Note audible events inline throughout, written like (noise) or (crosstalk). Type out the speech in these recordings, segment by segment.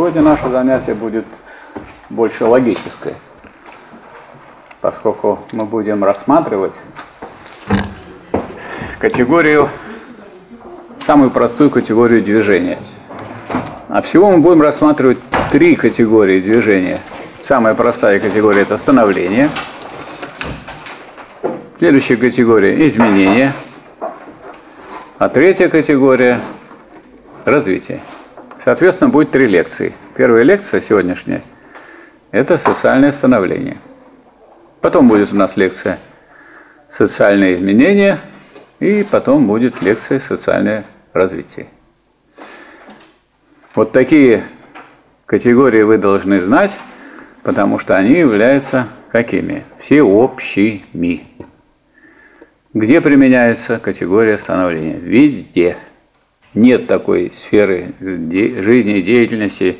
Сегодня наше занятие будет больше логическое, поскольку мы будем рассматривать категорию, самую простую категорию движения. А всего мы будем рассматривать три категории движения. Самая простая категория – это становление. Следующая категория – изменение. А третья категория – развитие. Соответственно, будет три лекции. Первая лекция сегодняшняя – это социальное становление. Потом будет у нас лекция «Социальные изменения», и потом будет лекция «Социальное развитие». Вот такие категории вы должны знать, потому что они являются какими? Всеобщими. Где применяется категория становления? Везде нет такой сферы жизни и деятельности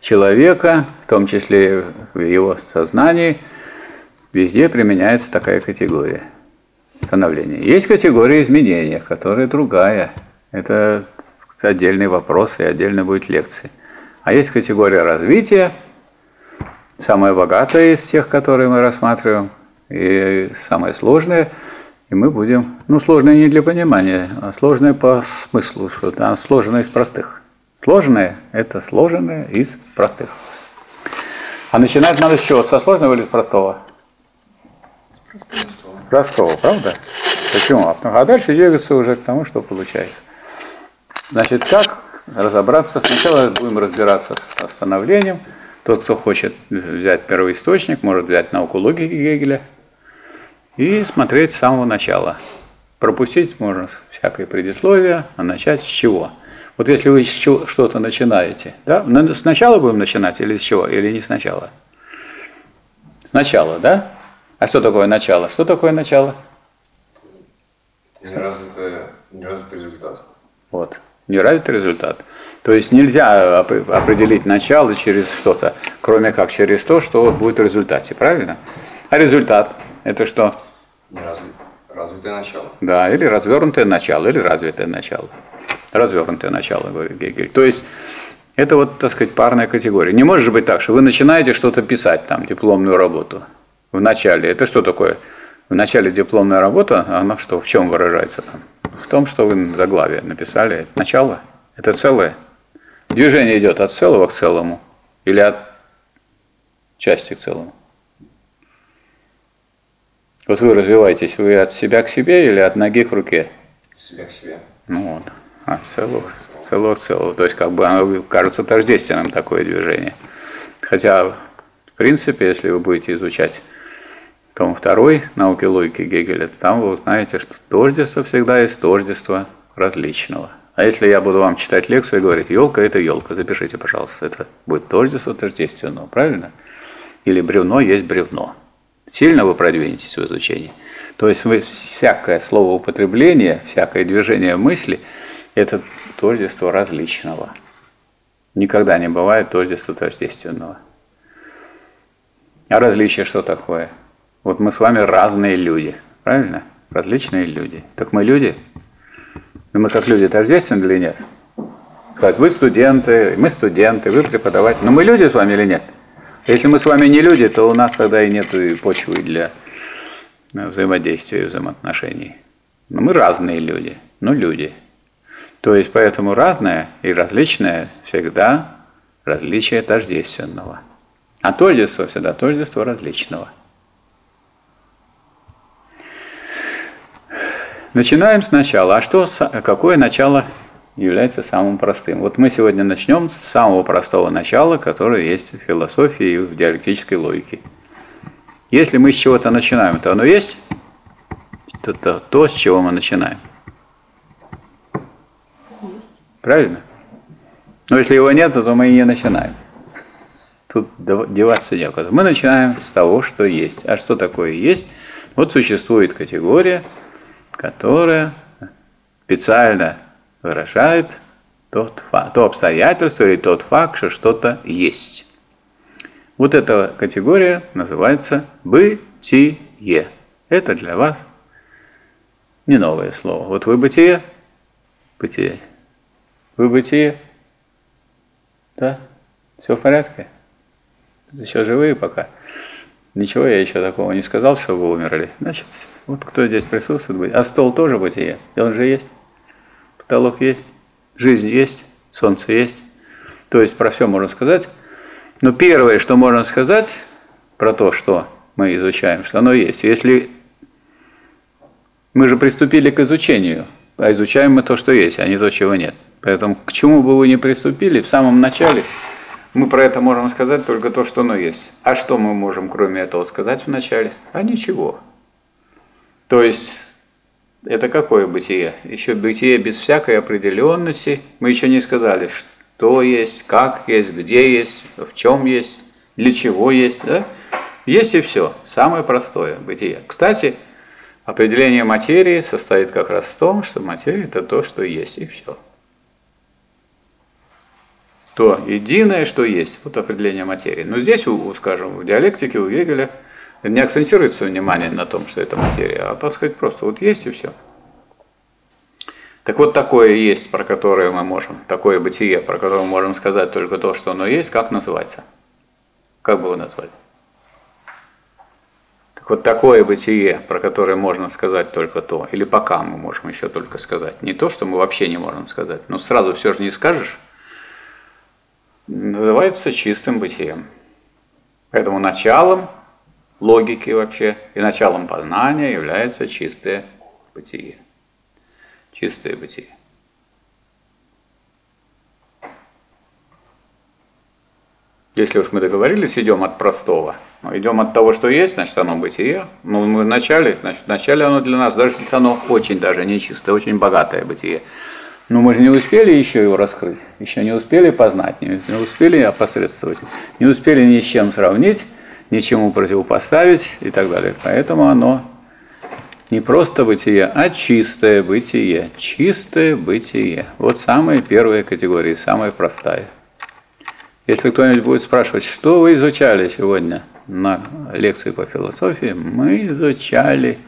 человека, в том числе в его сознании, везде применяется такая категория становления. Есть категория изменения, которая другая. Это отдельный вопрос и отдельно будет лекция. А есть категория развития, самая богатая из тех, которые мы рассматриваем, и самая сложная – и мы будем, ну, сложное не для понимания, а сложное по смыслу, что там сложное из простых. Сложное – это сложенное из простых. А начинать надо с чего? Со сложного или с простого? С простого, правда? Почему? А дальше двигаться уже к тому, что получается. Значит, как разобраться? Сначала будем разбираться с остановлением. Тот, кто хочет взять первоисточник, может взять науку логики Гегеля – и смотреть с самого начала. Пропустить можно всякое предисловие, а начать с чего? Вот если вы что-то начинаете, да? Сначала будем начинать или с чего? Или не сначала? Сначала, да? А что такое начало? Что такое начало? Неразвитый, неразвитый результат. Вот, неразвитый результат. То есть нельзя определить начало через что-то, кроме как через то, что будет в результате, правильно? А результат – это что? Развитое начало. Да, или развернутое начало, или развитое начало. Развернутое начало, говорит Гегель. То есть это вот, так сказать, парная категория. Не может быть так, что вы начинаете что-то писать, там, дипломную работу в начале. Это что такое? В начале дипломная работа, она что, в чем выражается там? В том, что вы заглавие написали. Начало. Это целое. Движение идет от целого к целому или от части к целому. Вот вы развиваетесь, вы от себя к себе или от ноги к руке? Себя к себе. Ну вот, от целого, целого целого. То есть как бы оно кажется тождественным такое движение. Хотя, в принципе, если вы будете изучать том второй науки логики Гегеля, то там вы узнаете, что тождество всегда есть тождество различного. А если я буду вам читать лекцию и говорить, елка это елка, запишите, пожалуйста, это будет тождество тождественного, правильно? Или бревно есть бревно. Сильно вы продвинетесь в изучении. То есть вы, всякое словоупотребление, всякое движение мысли – это тождество различного. Никогда не бывает тождества тождественного. А различие что такое? Вот мы с вами разные люди, правильно? Различные люди. Так мы люди? И мы как люди тождественны или нет? Сказать, вы студенты, мы студенты, вы преподаватели. Но мы люди с вами или нет? Если мы с вами не люди, то у нас тогда и нет почвы для э, взаимодействия и взаимоотношений. Но мы разные люди, но люди. То есть поэтому разное и различное всегда различие тождественного. А тождество всегда тождество различного. Начинаем сначала. А что, какое начало является самым простым. Вот мы сегодня начнем с самого простого начала, которое есть в философии и в диалектической логике. Если мы с чего-то начинаем, то оно есть, то, то, то с чего мы начинаем. Правильно? Но если его нет, то мы и не начинаем. Тут деваться некуда. Мы начинаем с того, что есть. А что такое есть? Вот существует категория, которая специально выражает тот то обстоятельство или тот факт, что что-то есть. Вот эта категория называется бытие. Это для вас не новое слово. Вот вы бытие, бытие. Вы бытие, да? Все в порядке? Еще живые пока? Ничего я еще такого не сказал, что вы умерли. Значит, вот кто здесь присутствует, а стол тоже бытие, он же есть. Потолок есть, жизнь есть, солнце есть. То есть про все можно сказать. Но первое, что можно сказать про то, что мы изучаем, что оно есть. Если мы же приступили к изучению, а изучаем мы то, что есть, а не то, чего нет. Поэтому к чему бы вы ни приступили, в самом начале мы про это можем сказать только то, что оно есть. А что мы можем, кроме этого, сказать в начале? А ничего. То есть, это какое бытие? Еще бытие без всякой определенности. Мы еще не сказали, что есть, как есть, где есть, в чем есть, для чего есть. Да? Есть и все. Самое простое бытие. Кстати, определение материи состоит как раз в том, что материя – это то, что есть, и все то единое, что есть. Вот определение материи. Но здесь, скажем, в диалектике у Гегеля не акцентируется внимание на том, что это материя, а, так сказать, просто вот есть и все. Так вот, такое есть, про которое мы можем, такое бытие, про которое мы можем сказать только то, что оно есть, как называется? Как бы его назвать? Так вот, такое бытие, про которое можно сказать только то, или пока мы можем еще только сказать, не то, что мы вообще не можем сказать, но сразу все же не скажешь, называется чистым бытием. Поэтому началом логики вообще и началом познания является чистое бытие. Чистое бытие. Если уж мы договорились, идем от простого. Идем от того, что есть, значит оно бытие. Ну, мы в начале, значит, в начале оно для нас, даже если оно очень даже нечистое, очень богатое бытие. Но мы же не успели еще его раскрыть, еще не успели познать, не, успели опосредствовать, не успели ни с чем сравнить, ничему противопоставить и так далее. Поэтому оно не просто бытие, а чистое бытие. Чистое бытие. Вот самая первая категория, самая простая. Если кто-нибудь будет спрашивать, что вы изучали сегодня на лекции по философии, мы изучали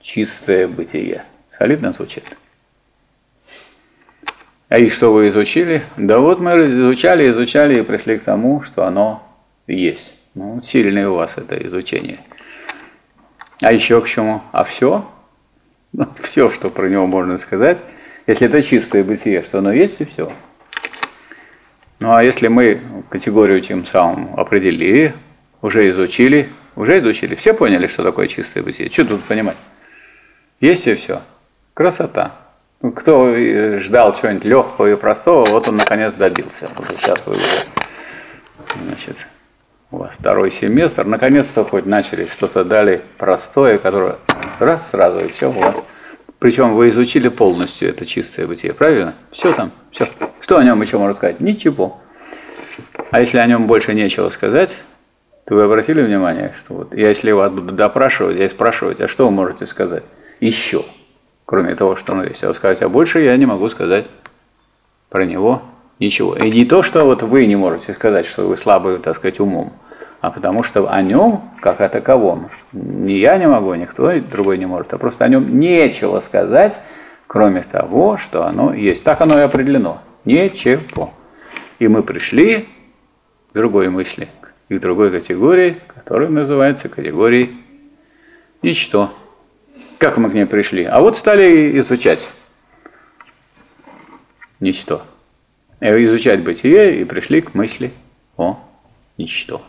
чистое бытие. Солидно звучит. А и что вы изучили? Да вот мы изучали, изучали и пришли к тому, что оно есть. Ну, сильное у вас это изучение. А еще к чему? А все? Ну, (laughs) все, что про него можно сказать, если это чистое бытие, что оно есть и все. Ну а если мы категорию тем самым определили, уже изучили, уже изучили, все поняли, что такое чистое бытие. Что тут понимать? Есть и все. Красота. Ну, кто ждал чего-нибудь легкого и простого, вот он наконец добился. Сейчас вы уже, значит, у вас второй семестр, наконец-то хоть начали что-то дали простое, которое раз сразу и все у вас. Причем вы изучили полностью это чистое бытие, правильно? Все там, все. Что о нем еще можно сказать? Ничего. А если о нем больше нечего сказать, то вы обратили внимание, что вот я если вас буду допрашивать, я спрашивать, а что вы можете сказать? Еще кроме того, что оно есть. А сказать, а больше я не могу сказать про него ничего. И не то, что вот вы не можете сказать, что вы слабы, так сказать, умом, а потому что о нем, как о таковом, ни я не могу, никто другой не может, а просто о нем нечего сказать, кроме того, что оно есть. Так оно и определено. Ничего. И мы пришли к другой мысли, к другой категории, которая называется категорией ничто. Как мы к ней пришли? А вот стали изучать ничто. Э, изучать бытие и пришли к мысли о ничто.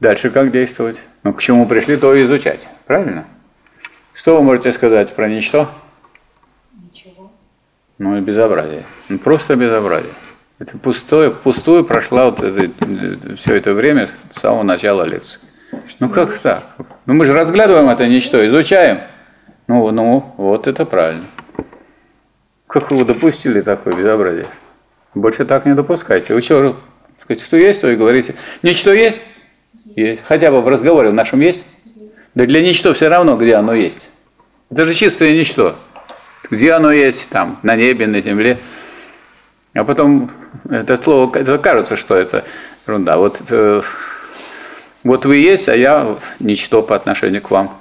Дальше как действовать? Ну, к чему пришли, то и изучать. Правильно? Что вы можете сказать про ничто? Ничего. Ну и безобразие. Ну, просто безобразие. Это пустое, пустую прошла вот это, все это время с самого начала лекции. Ну как так? Ну мы же разглядываем это ничто, изучаем. Ну, ну, вот это правильно. Вы допустили такое безобразие? Больше так не допускайте. Вы что, сказать, что есть, то и говорите. Ничто есть? Есть. Хотя бы в разговоре в нашем есть? Да для ничто все равно, где оно есть. Это же чистое ничто. Где оно есть? Там, на небе, на земле. А потом это слово, это кажется, что это ерунда. Вот это, вот вы есть, а я ничто по отношению к вам.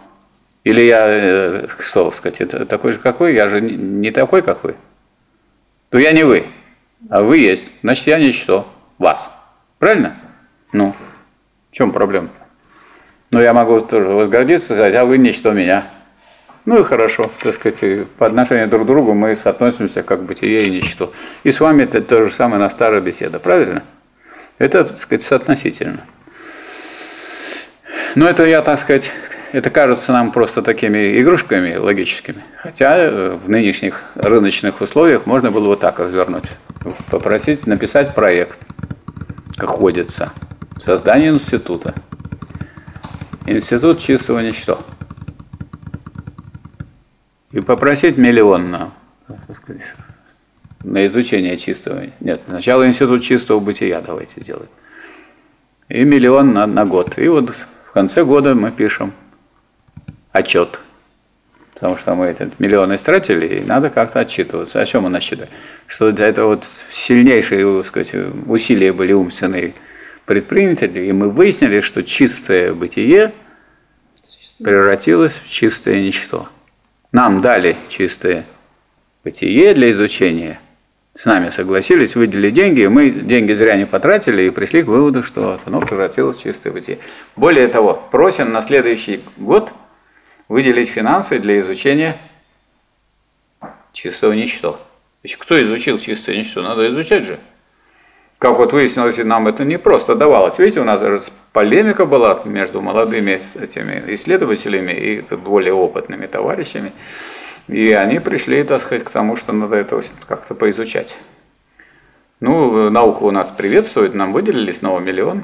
Или я, э, что сказать, это такой же, как вы, я же не такой, как вы. То я не вы. А вы есть, значит, я ничто. Вас. Правильно? Ну, в чем проблема-то? Ну, я могу тоже вот гордиться, сказать, а вы ничто меня. Ну и хорошо, так сказать, по отношению друг к другу мы соотносимся как бытие и ничто. И с вами это то же самое на старая беседа, правильно? Это, так сказать, соотносительно. Но это я, так сказать, это кажется нам просто такими игрушками логическими. Хотя э, в нынешних рыночных условиях можно было вот так развернуть. Попросить написать проект, как ходится. Создание института. Институт чистого ничто. И попросить миллион на, на изучение чистого. Нет, сначала институт чистого бытия давайте делать. И миллион на, на год. И вот в конце года мы пишем отчет. Потому что мы этот миллион истратили, и надо как-то отчитываться. О чем мы насчитали? Что это вот сильнейшие сказать, усилия были умственные предприняты, и мы выяснили, что чистое бытие превратилось в чистое ничто. Нам дали чистое бытие для изучения. С нами согласились, выделили деньги, и мы деньги зря не потратили и пришли к выводу, что оно превратилось в чистое бытие. Более того, просим на следующий год – выделить финансы для изучения чистого ничто. Значит, кто изучил чистое ничто? Надо изучать же. Как вот выяснилось, нам это не просто давалось. Видите, у нас полемика была между молодыми этими исследователями и более опытными товарищами. И они пришли, так сказать, к тому, что надо это как-то поизучать. Ну, наука у нас приветствует, нам выделили снова миллион.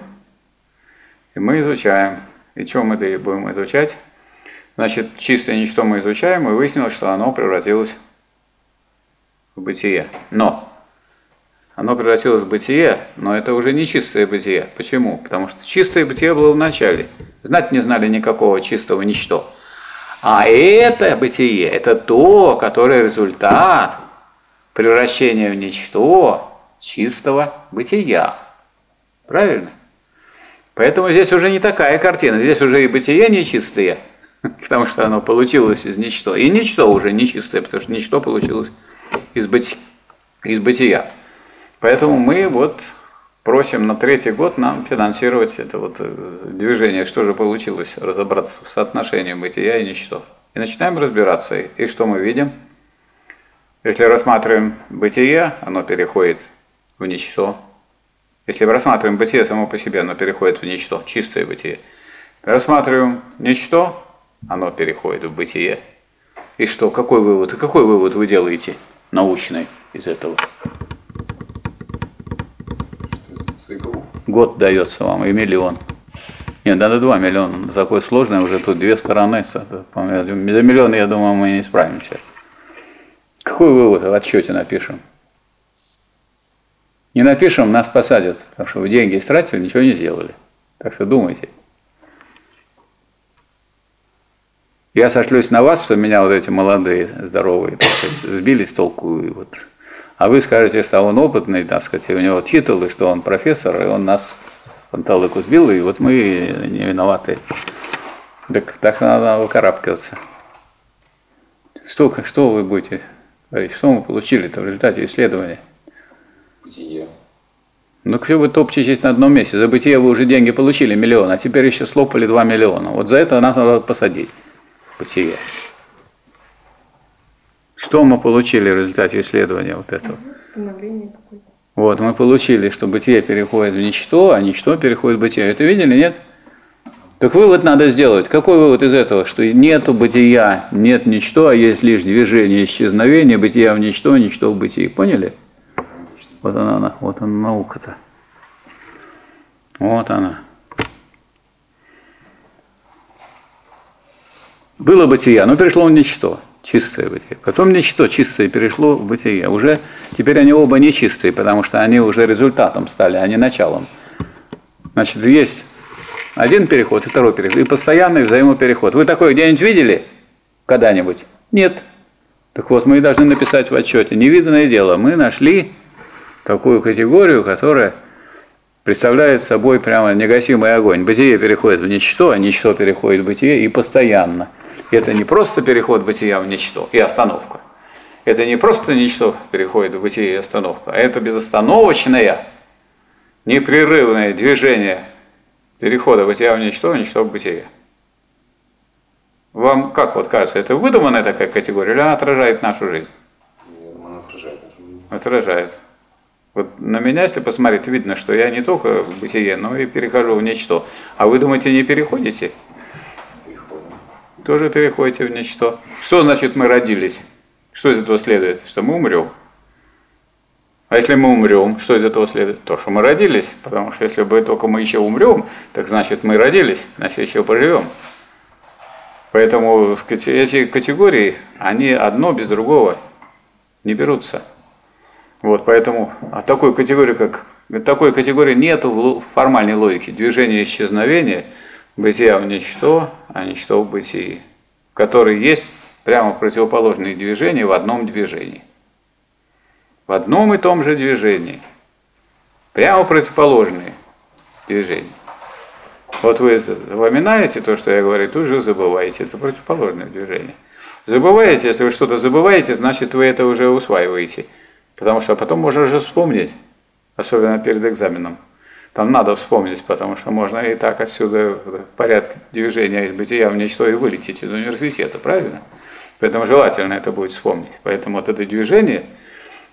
И мы изучаем. И что мы будем изучать? Значит, чистое ничто мы изучаем, и выяснилось, что оно превратилось в бытие. Но оно превратилось в бытие, но это уже не чистое бытие. Почему? Потому что чистое бытие было в начале. Знать не знали никакого чистого ничто. А это бытие, это то, которое результат превращения в ничто чистого бытия. Правильно? Поэтому здесь уже не такая картина. Здесь уже и бытие нечистое – (laughs) потому что оно получилось из ничто. И ничто уже нечистое, потому что ничто получилось из, быти, из бытия. Поэтому мы вот просим на третий год нам финансировать это вот э, движение, что же получилось, разобраться в соотношении бытия и ничто. И начинаем разбираться. И что мы видим? Если рассматриваем бытие, оно переходит в ничто. Если рассматриваем бытие само по себе, оно переходит в ничто, чистое бытие. Рассматриваем ничто, оно переходит в бытие. И что, какой вывод? И какой вывод вы делаете научный из этого? Цикл. Год дается вам и миллион. Нет, надо два миллиона. Такое сложное, уже тут две стороны. За миллион, я думаю, мы не справимся. Какой вывод в отчете напишем? Не напишем, нас посадят, потому что вы деньги истратили, ничего не сделали. Так что думайте. Я сошлюсь на вас, что меня вот эти молодые, здоровые, так сказать, сбили с толку. И вот. А вы скажете, что он опытный, так сказать, у него титул, и что он профессор, и он нас с панталыку сбил, и вот мы не виноваты. Так, так надо выкарабкиваться. Что, что вы будете говорить? Что мы получили-то в результате исследования? Бытие. Ну, все вы топчетесь на одном месте. За бытие вы уже деньги получили, миллион, а теперь еще слопали 2 миллиона. Вот за это нас надо посадить бытие. Что мы получили в результате исследования вот этого? Вот, мы получили, что бытие переходит в ничто, а ничто переходит в бытие. Это видели, нет? Так вывод надо сделать. Какой вывод из этого? Что нету бытия, нет ничто, а есть лишь движение исчезновения, бытия в ничто, ничто в бытии. Поняли? Вот она, вот она наука-то. Вот она. Было бытие, но перешло в ничто, чистое бытие. Потом ничто чистое перешло в бытие. Уже теперь они оба нечистые, потому что они уже результатом стали, а не началом. Значит, есть один переход и второй переход, и постоянный взаимопереход. Вы такое где-нибудь видели когда-нибудь? Нет. Так вот, мы должны написать в отчете. Невиданное дело, мы нашли такую категорию, которая представляет собой прямо негасимый огонь. Бытие переходит в ничто, а ничто переходит в бытие и постоянно – это не просто переход бытия в ничто и остановка. Это не просто ничто переходит в бытие и остановка, а это безостановочное, непрерывное движение перехода бытия в ничто, ничто в бытие. Вам как вот кажется, это выдуманная такая категория или она отражает нашу жизнь? Она отражает нашу жизнь. Отражает. Вот на меня, если посмотреть, видно, что я не только в бытие, но и перехожу в ничто. А вы думаете, не переходите? Переходим. Тоже переходите в ничто. Что значит мы родились? Что из этого следует? Что мы умрем. А если мы умрем, что из этого следует? То, что мы родились. Потому что если бы только мы еще умрем, так значит мы родились, значит еще поживем. Поэтому эти категории, они одно без другого не берутся. Вот, поэтому а такой категории, как такой категории нету в формальной логике. Движение исчезновения, бытия в ничто, а ничто в бытии. Который есть прямо противоположные движения в одном движении. В одном и том же движении. Прямо противоположные движения. Вот вы запоминаете то, что я говорю, тут же забываете. Это противоположное движение. Забываете, если вы что-то забываете, значит вы это уже усваиваете. Потому что потом можно же вспомнить, особенно перед экзаменом. Там надо вспомнить, потому что можно и так отсюда в порядке движения из бытия в ничто и вылететь из университета, правильно? Поэтому желательно это будет вспомнить. Поэтому вот это движение,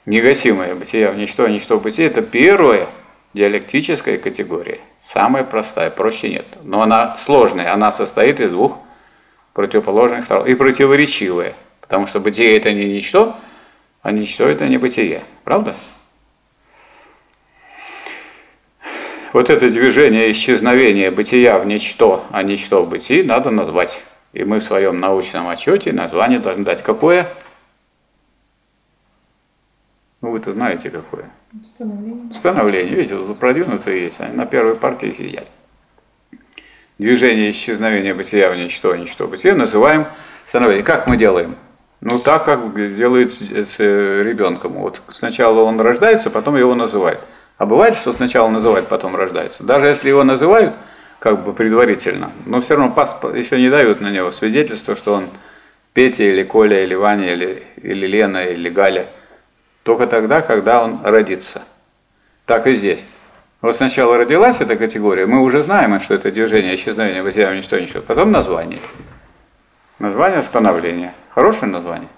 негасимое бытия в ничто, ничто в бытие, это первая диалектическая категория. Самая простая, проще нет. Но она сложная, она состоит из двух противоположных сторон и противоречивая. Потому что бытие это не ничто, а ничто это не бытие. Правда? Вот это движение исчезновения бытия в ничто, а ничто в бытии надо назвать. И мы в своем научном отчете название должны дать. Какое? Ну, вы-то знаете, какое. Становление. Становление. Видите, продвинутые есть, они на первой партии сидят. Движение исчезновения бытия в ничто, ничто бытие называем становлением. Как мы делаем? Ну, так, как делают с, с ребенком. Вот сначала он рождается, потом его называют. А бывает, что сначала называют, потом рождается. Даже если его называют, как бы предварительно, но все равно паспорт еще не дают на него свидетельство, что он Петя или Коля или Ваня или, или Лена или Галя. Только тогда, когда он родится. Так и здесь. Вот сначала родилась эта категория, мы уже знаем, что это движение, исчезновение, бытия, ничто, ничто. Потом название. Название становления. Хорошее название?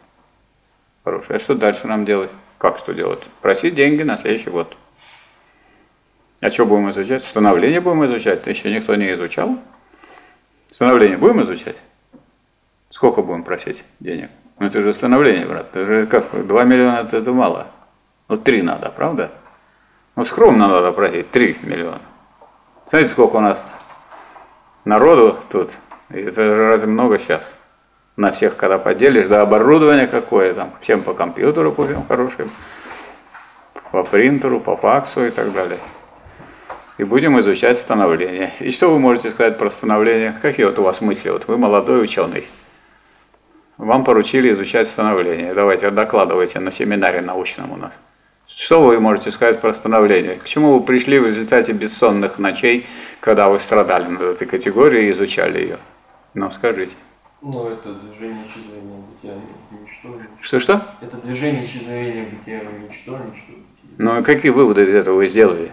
Хорошее. А что дальше нам делать? Как что делать? Просить деньги на следующий год. А что будем изучать? Становление будем изучать? Еще никто не изучал. Становление будем изучать? Сколько будем просить денег? Ну это же становление, брат. Это же как, 2 миллиона это, это мало. Ну 3 надо, правда? Ну скромно надо просить, 3 миллиона. Знаете, сколько у нас народу тут? Это разве много сейчас? На всех, когда поделишь, да, оборудование какое там, всем по компьютеру купим хорошим, по принтеру, по факсу и так далее. И будем изучать становление. И что вы можете сказать про становление? Какие вот у вас мысли? Вот вы молодой ученый. Вам поручили изучать становление. Давайте докладывайте на семинаре научном у нас. Что вы можете сказать про становление? К чему вы пришли в результате бессонных ночей, когда вы страдали над этой категорией и изучали ее? Ну, скажите. Ну, это движение исчезновения бытия, ничто. Что-что? Это движение исчезновения бытия, ничто, ничто. Ну, и какие выводы из этого вы сделали?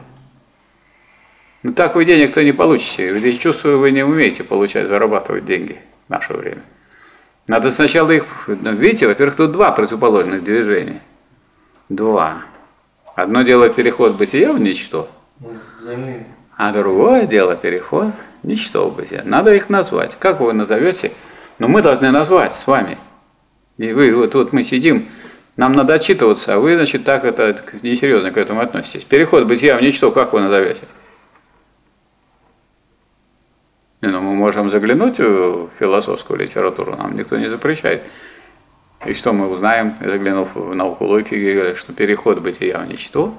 Ну, так вы денег-то не получите. Я чувствую, вы не умеете получать, зарабатывать деньги в наше время. Надо сначала их... ну, Видите, во-первых, тут два противоположных движения. Два. Одно дело переход бытия в ничто, Ну, а другое дело переход в ничто в бытие. Надо их назвать. Как вы назовете? Но мы должны назвать с вами. И вы, вот, вот мы сидим, нам надо отчитываться, а вы, значит, так это несерьезно к этому относитесь. Переход бытия в ничто, как вы назовете? Не, ну, мы можем заглянуть в философскую литературу, нам никто не запрещает. И что мы узнаем, заглянув в науку логики, что переход бытия в ничто,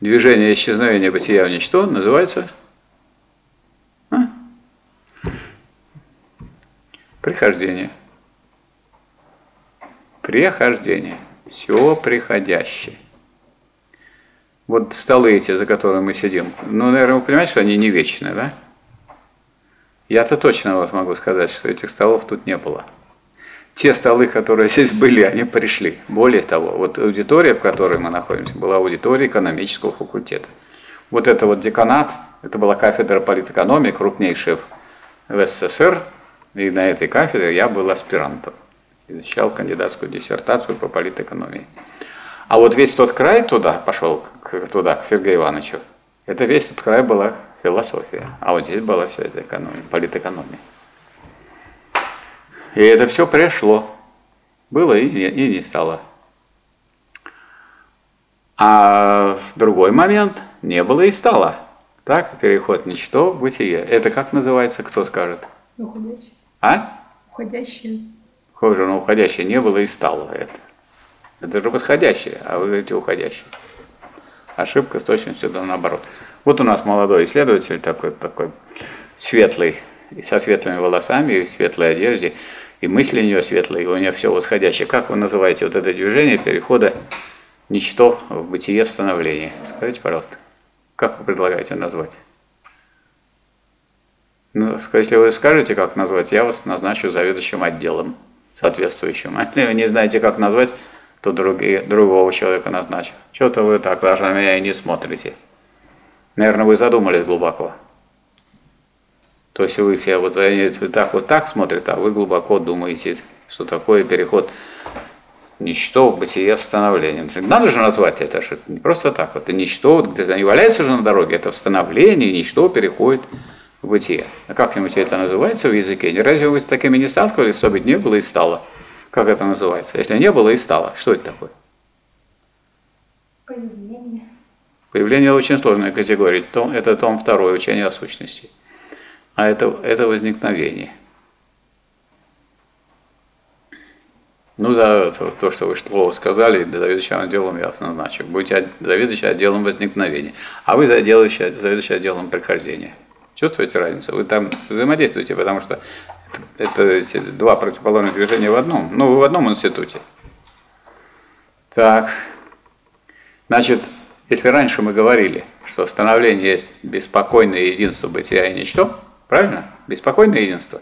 движение исчезновения бытия в ничто называется прихождение. Прихождение. Все приходящее. Вот столы эти, за которыми мы сидим, ну, наверное, вы понимаете, что они не вечные, да? Я-то точно вот могу сказать, что этих столов тут не было. те столы, которые здесь были, они пришли. Более того, вот аудитория, в которой мы находимся, была аудитория экономического факультета. Вот это вот деканат, это была кафедра политэкономии, крупнейшая в СССР, и на этой кафедре я был аспирантом. Изучал кандидатскую диссертацию по политэкономии. А вот весь тот край туда пошел, к, туда, к Сергею Ивановичу, это весь тот край была философия, а вот здесь была вся эта экономия, политэкономия. И это все пришло. Было и не, и не стало. А в другой момент не было и стало. Так, переход ничто в бытие. Это как называется, кто скажет? Уходящее. А? Уходящее. Хоже, но уходящее не было и стало это. Это же восходящее, а вы говорите уходящее. Ошибка с точностью да наоборот. Вот у нас молодой исследователь такой, такой светлый, и со светлыми волосами, и в светлой одежде, и мысли у него светлые, и у него все восходящее. Как вы называете вот это движение перехода ничто в бытие в становление? Скажите, пожалуйста, как вы предлагаете назвать? Ну, если вы скажете, как назвать, я вас назначу заведующим отделом соответствующим. (laughs) А если вы не знаете, как назвать, то другие, другого человека назначу. Что-то вы так даже на меня и не смотрите. Наверное, вы задумались глубоко. То есть вы все вот так вот так смотрят, а вы глубоко думаете, что такое переход ничто в бытие в становление. Надо же назвать это, что это не просто так. Это ничто, где-то не валяется же на дороге, это в становлении, ничто переходит в бытие. А как-нибудь это называется в языке? Разве вы с такими не сталкивались, чтобы не было и стало? Как это называется? Если не было и стало, что это такое? Появление. Появление очень сложная категория. Это том второй, учение о сущности а это, это возникновение. Ну да, то, то что вы слово сказали, заведующим отделом я назначу. Будете заведующим отделом возникновения, а вы заведующий, заведующий отделом прихождения. Чувствуете разницу? Вы там взаимодействуете, потому что это, два противоположных движения в одном, ну, вы в одном институте. Так, значит, если раньше мы говорили, что становление есть беспокойное единство бытия и ничто, Правильно? Беспокойное единство,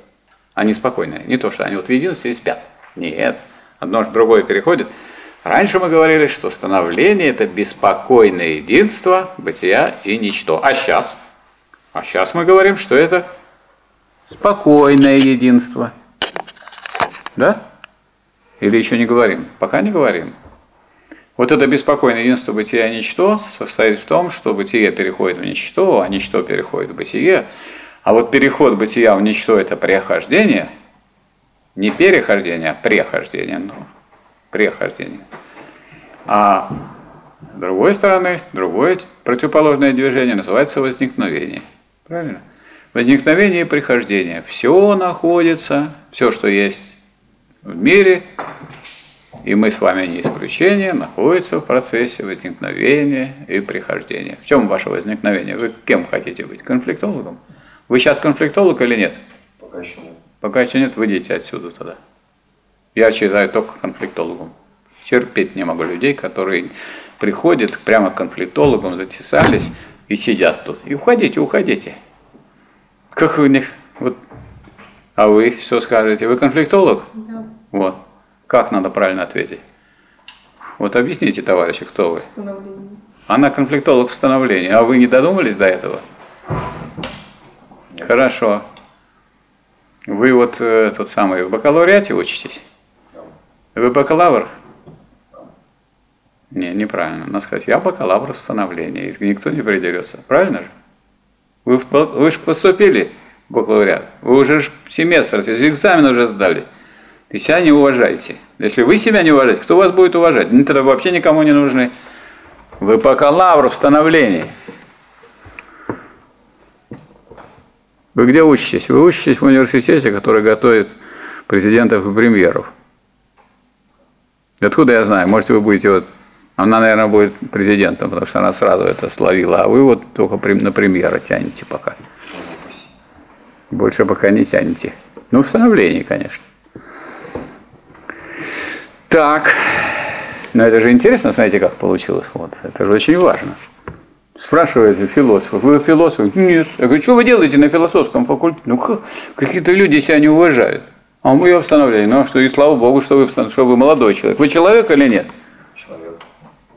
а не спокойное. Не то, что они вот в единстве и спят. Нет, одно в другое переходит. Раньше мы говорили, что становление – это беспокойное единство, бытия и ничто. А сейчас? А сейчас мы говорим, что это спокойное единство. Да? Или еще не говорим? Пока не говорим. Вот это беспокойное единство бытия и ничто состоит в том, что бытие переходит в ничто, а ничто переходит в бытие. А вот переход бытия в ничто – это прехождение, не перехождение, а прехождение, ну, прехождение. А с другой стороны, другое противоположное движение называется возникновение. Правильно? Возникновение и прихождение. Все находится, все, что есть в мире, и мы с вами не исключение, находится в процессе возникновения и прихождения. В чем ваше возникновение? Вы кем хотите быть? Конфликтологом? Вы сейчас конфликтолог или нет? Пока еще нет. Пока еще нет, выйдите отсюда тогда. Я читаю только конфликтологом. Терпеть не могу людей, которые приходят прямо к конфликтологам, затесались и сидят тут. И уходите, уходите. Как вы не... Вот. А вы что скажете? Вы конфликтолог? Да. Вот. Как надо правильно ответить? Вот объясните, товарищи, кто вы? Становление. Она конфликтолог в становлении. А вы не додумались до этого? Хорошо. Вы вот э, тот самый в бакалавриате учитесь? Вы бакалавр? Не, неправильно. Надо сказать, я бакалавр в становлении. Никто не придерется. Правильно же? Вы, вы же поступили в бакалавриат. Вы уже семестр, экзамен уже сдали. И себя не уважаете. Если вы себя не уважаете, кто вас будет уважать? Ну, тогда вообще никому не нужны. Вы бакалавр в становлении. Вы где учитесь? Вы учитесь в университете, который готовит президентов и премьеров. Откуда я знаю? Может, вы будете вот... Она, наверное, будет президентом, потому что она сразу это словила, а вы вот только на премьера тянете пока. Больше пока не тянете. Ну, в становлении, конечно. Так. Но это же интересно, смотрите, как получилось. Вот. Это же очень важно. Спрашиваете философов, вы философ? Нет. Я говорю, что вы делаете на философском факультете? Ну, какие-то люди себя не уважают. А мы ее становление. Ну, а что, и слава Богу, что вы, что вы молодой человек. Вы человек или нет?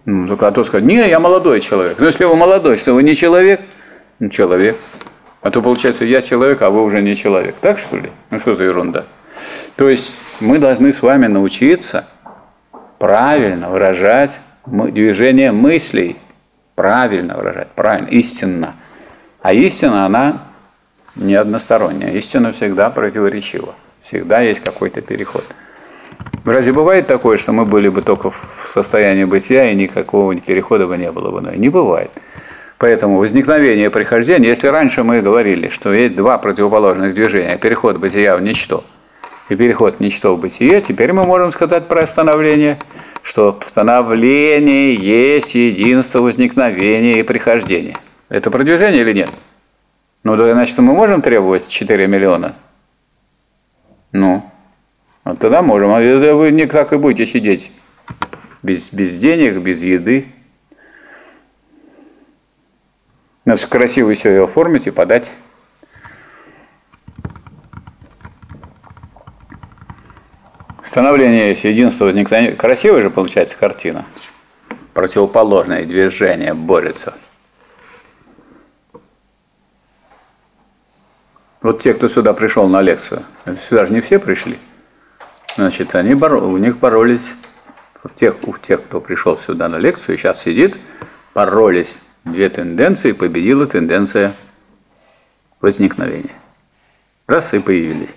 Ну, только а то сказать, не, я молодой человек. Ну, если вы молодой, что вы не человек? Ну, человек. А то получается, я человек, а вы уже не человек. Так что ли? Ну, что за ерунда? То есть мы должны с вами научиться правильно выражать движение мыслей. Правильно выражать, правильно, истинно. А истина, она не односторонняя. Истина всегда противоречива. Всегда есть какой-то переход. Разве бывает такое, что мы были бы только в состоянии бытия и никакого перехода бы не было бы? Не бывает. Поэтому возникновение и прихождение, если раньше мы говорили, что есть два противоположных движения, переход бытия в ничто и переход ничто в бытие, теперь мы можем сказать про становление, что становление есть единство возникновения и прихождения. Это продвижение или нет? Ну, значит, мы можем требовать 4 миллиона? Ну, вот тогда можем. А это вы не так и будете сидеть. Без, без денег, без еды. Надо красиво все ее оформить и подать. Становление есть единство возникновения. Красивая же получается картина. Противоположные движения борются. Вот те, кто сюда пришел на лекцию, сюда же не все пришли. Значит, они боро... у них боролись, тех, у тех, кто пришел сюда на лекцию, сейчас сидит, боролись две тенденции, победила тенденция возникновения. Раз и появились.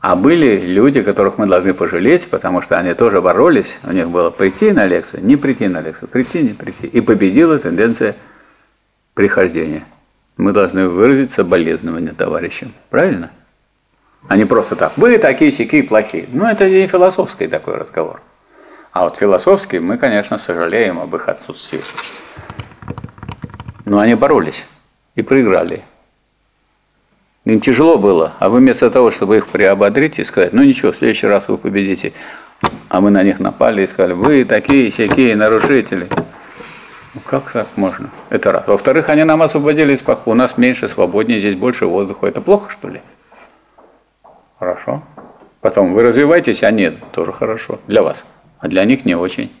А были люди, которых мы должны пожалеть, потому что они тоже боролись. У них было прийти на лекцию, не прийти на лекцию, прийти, не прийти. И победила тенденция прихождения. Мы должны выразить соболезнования товарищам. Правильно? А не просто так. Вы такие, сякие, плохие. Ну, это не философский такой разговор. А вот философский мы, конечно, сожалеем об их отсутствии. Но они боролись и проиграли. Им тяжело было, а вы вместо того, чтобы их приободрить и сказать, ну ничего, в следующий раз вы победите, а мы на них напали и сказали, вы такие, всякие нарушители. Ну как так можно? Это раз. Во-вторых, они нам освободили из паху. У нас меньше, свободнее, здесь больше воздуха. Это плохо, что ли? Хорошо. Потом вы развиваетесь, а нет, тоже хорошо. Для вас. А для них не очень.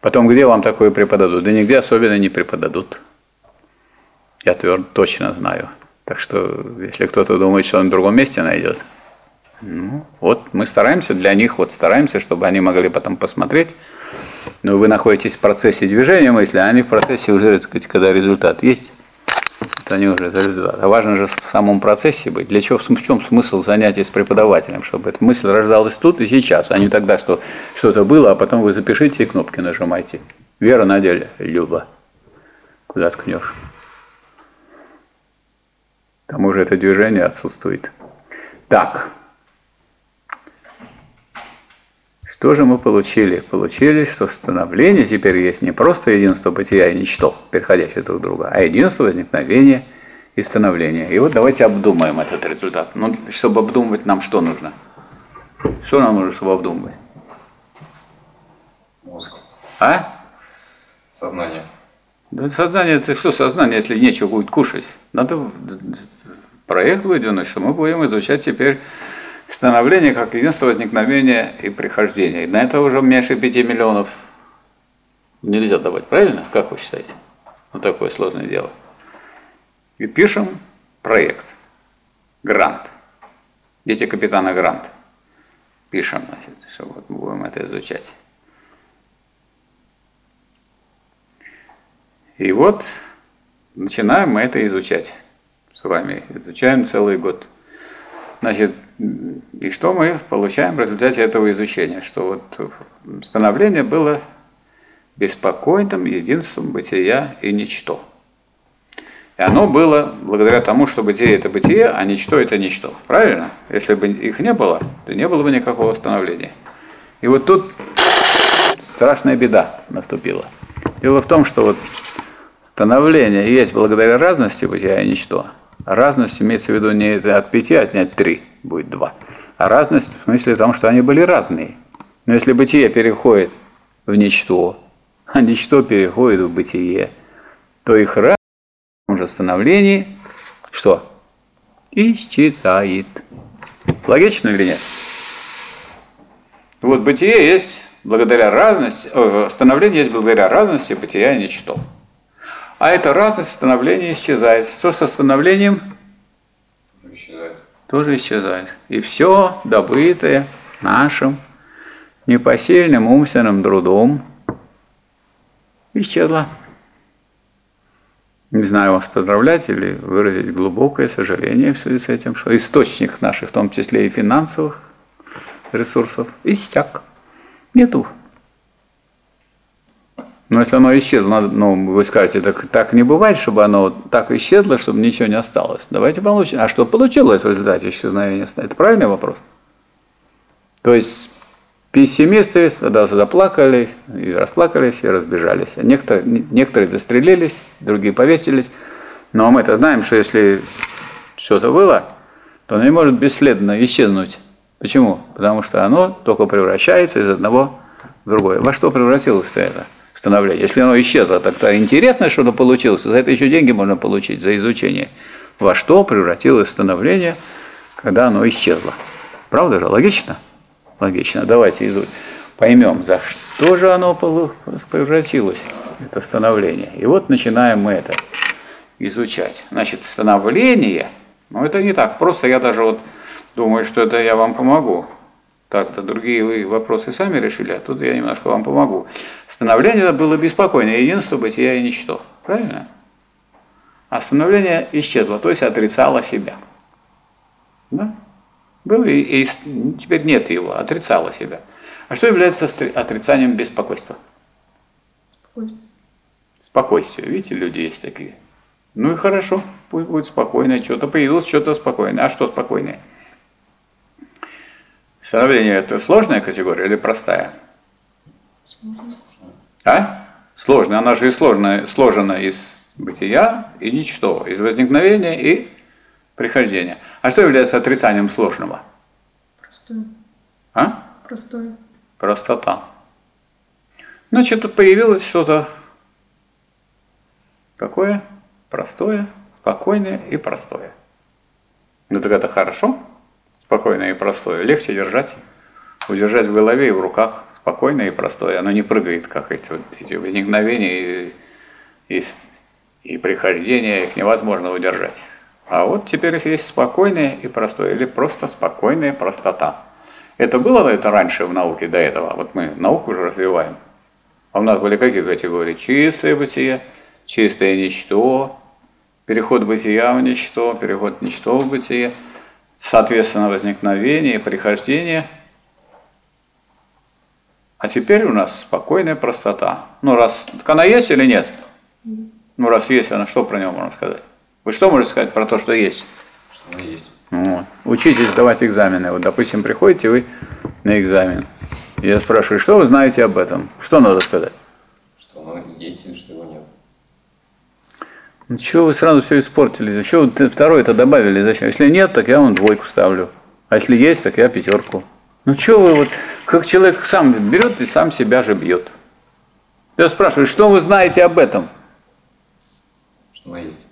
Потом, где вам такое преподадут? Да нигде особенно не преподадут. Я твердо точно знаю. Так что, если кто-то думает, что он в другом месте найдет, ну, вот мы стараемся для них, вот стараемся, чтобы они могли потом посмотреть. Но вы находитесь в процессе движения мысли, а они в процессе уже, так сказать, когда результат есть, они уже результат. А важно же в самом процессе быть. Для чего, в чем смысл занятия с преподавателем? Чтобы эта мысль рождалась тут и сейчас, а не тогда, что что-то было, а потом вы запишите и кнопки нажимаете. Вера на деле, Люба. Куда ткнешь? К тому же это движение отсутствует. Так. Что же мы получили? Получили, что становление теперь есть не просто единство бытия и ничто, переходящее друг друга, а единство возникновения и становления. И вот давайте обдумаем этот результат. Ну, чтобы обдумывать, нам что нужно? Что нам нужно, чтобы обдумывать? Мозг. А? Сознание. Да сознание, это что сознание, если нечего будет кушать? Надо проект выдвинуть, что мы будем изучать теперь становление как единство возникновения и прихождения. И на это уже меньше 5 миллионов нельзя давать, правильно? Как вы считаете? Вот такое сложное дело. И пишем проект. Грант. Дети капитана Грант. Пишем, значит, что вот будем это изучать. И вот начинаем мы это изучать с вами. Изучаем целый год. Значит, и что мы получаем в результате этого изучения? Что вот становление было беспокойным единством бытия и ничто. И оно было благодаря тому, что бытие это бытие, а ничто это ничто. Правильно? Если бы их не было, то не было бы никакого становления. И вот тут страшная беда наступила. Дело в том, что вот становление есть благодаря разности бытия и ничто. Разность имеется в виду не от пяти отнять три, будет два. А разность в смысле том, что они были разные. Но если бытие переходит в ничто, а ничто переходит в бытие, то их разность в том же становлении что? Исчезает. Логично или нет? Вот бытие есть благодаря разности, э, становление есть благодаря разности бытия и ничто. А эта разность становления исчезает. Что со становлением? Тоже исчезает. Тоже исчезает. И все добытое нашим непосильным умственным трудом исчезло. Не знаю вас поздравлять или выразить глубокое сожаление в связи с этим, что источник наших, в том числе и финансовых ресурсов, иссяк. Нету. Но если оно исчезло, ну, вы скажете, так, так не бывает, чтобы оно так исчезло, чтобы ничего не осталось. Давайте получим. А что получилось в результате исчезновения? Это правильный вопрос? То есть пессимисты тогда заплакали, и расплакались, и разбежались. Некоторые, некоторые застрелились, другие повесились. Но мы-то знаем, что если что-то было, то оно не может бесследно исчезнуть. Почему? Потому что оно только превращается из одного в другое. Во что превратилось-то это становление? Если оно исчезло, тогда интересно что-то получилось. За это еще деньги можно получить, за изучение. Во что превратилось становление, когда оно исчезло? Правда же? Логично? Логично. Давайте изучим. Поймем, за что же оно превратилось, это становление. И вот начинаем мы это изучать. Значит, становление, ну это не так просто, я даже вот думаю, что это я вам помогу. Так-то другие вы вопросы сами решили, а тут я немножко вам помогу. Становление было беспокойное единство, бытия и ничто. Правильно? А становление исчезло, то есть отрицало себя. Да? Было и, и теперь нет его, отрицало себя. А что является отрицанием беспокойства? Спокойствие. Спокойствие. Видите, люди есть такие. Ну и хорошо, пусть будет спокойно. Что-то появилось, что-то спокойное. А что спокойное? Становление это сложная категория или простая? Сложная. А? Сложная. Она же и сложная, сложена из бытия и ничто, из возникновения и прихождения. А что является отрицанием сложного? Простое. А? Простое. Простота. Значит, тут появилось что-то какое? Простое, спокойное и простое. Ну так это хорошо спокойное и простое. Легче держать, удержать в голове и в руках спокойное и простое. Оно не прыгает, как эти, вот, эти возникновения и, и, и прихождения, их невозможно удержать. А вот теперь есть спокойное и простое, или просто спокойная простота. Это было это раньше в науке до этого? Вот мы науку уже развиваем. А у нас были какие категории? Чистое бытие, чистое ничто, переход бытия в ничто, переход ничто в бытие – соответственно, возникновение прихождение. А теперь у нас спокойная простота. Ну, раз, так она есть или нет? Ну, раз есть, она что про него можно сказать? Вы что можете сказать про то, что есть? Что она есть. Вот. Учитесь сдавать экзамены. Вот, допустим, приходите вы на экзамен. Я спрашиваю, что вы знаете об этом? Что надо сказать? Что оно есть или что его нет. Ну чего вы сразу все испортили? Зачем вы второй это добавили? Зачем? Если нет, так я вам двойку ставлю. А если есть, так я пятерку. Ну что вы вот, как человек сам берет и сам себя же бьет. Я спрашиваю, что вы знаете об этом? Что она есть.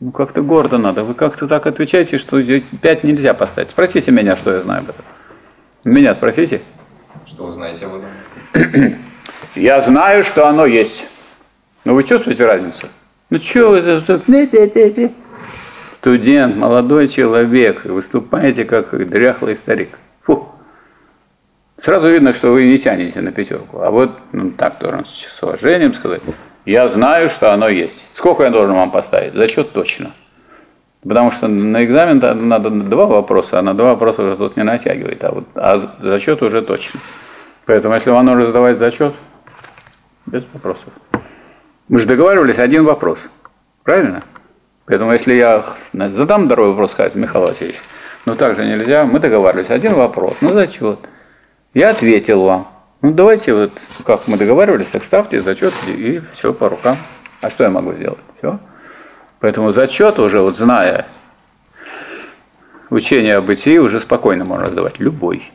Ну как-то гордо надо. Вы как-то так отвечаете, что пять нельзя поставить. Спросите меня, что я знаю об этом. Меня спросите. Что вы знаете об этом? (clears throat) Я знаю, что оно есть. Но вы чувствуете разницу? Ну что вы тут? Студент, молодой человек, выступаете как дряхлый старик. Фу. Сразу видно, что вы не тянете на пятерку. А вот ну, так тоже с уважением сказать. Я знаю, что оно есть. Сколько я должен вам поставить? Зачет точно. Потому что на экзамен надо два вопроса, а на два вопроса уже тут не натягивает, а, вот, а зачет уже точно. Поэтому если вам нужно сдавать зачет, без вопросов. Мы же договаривались один вопрос. Правильно? Поэтому если я задам второй вопрос, сказать, Михаил Васильевич, ну так же нельзя, мы договаривались, один вопрос, ну зачет. Я ответил вам. Ну давайте вот, как мы договаривались, так ставьте зачет и все по рукам. А что я могу сделать? Все. Поэтому зачет уже, вот зная учение о бытии, уже спокойно можно сдавать любой.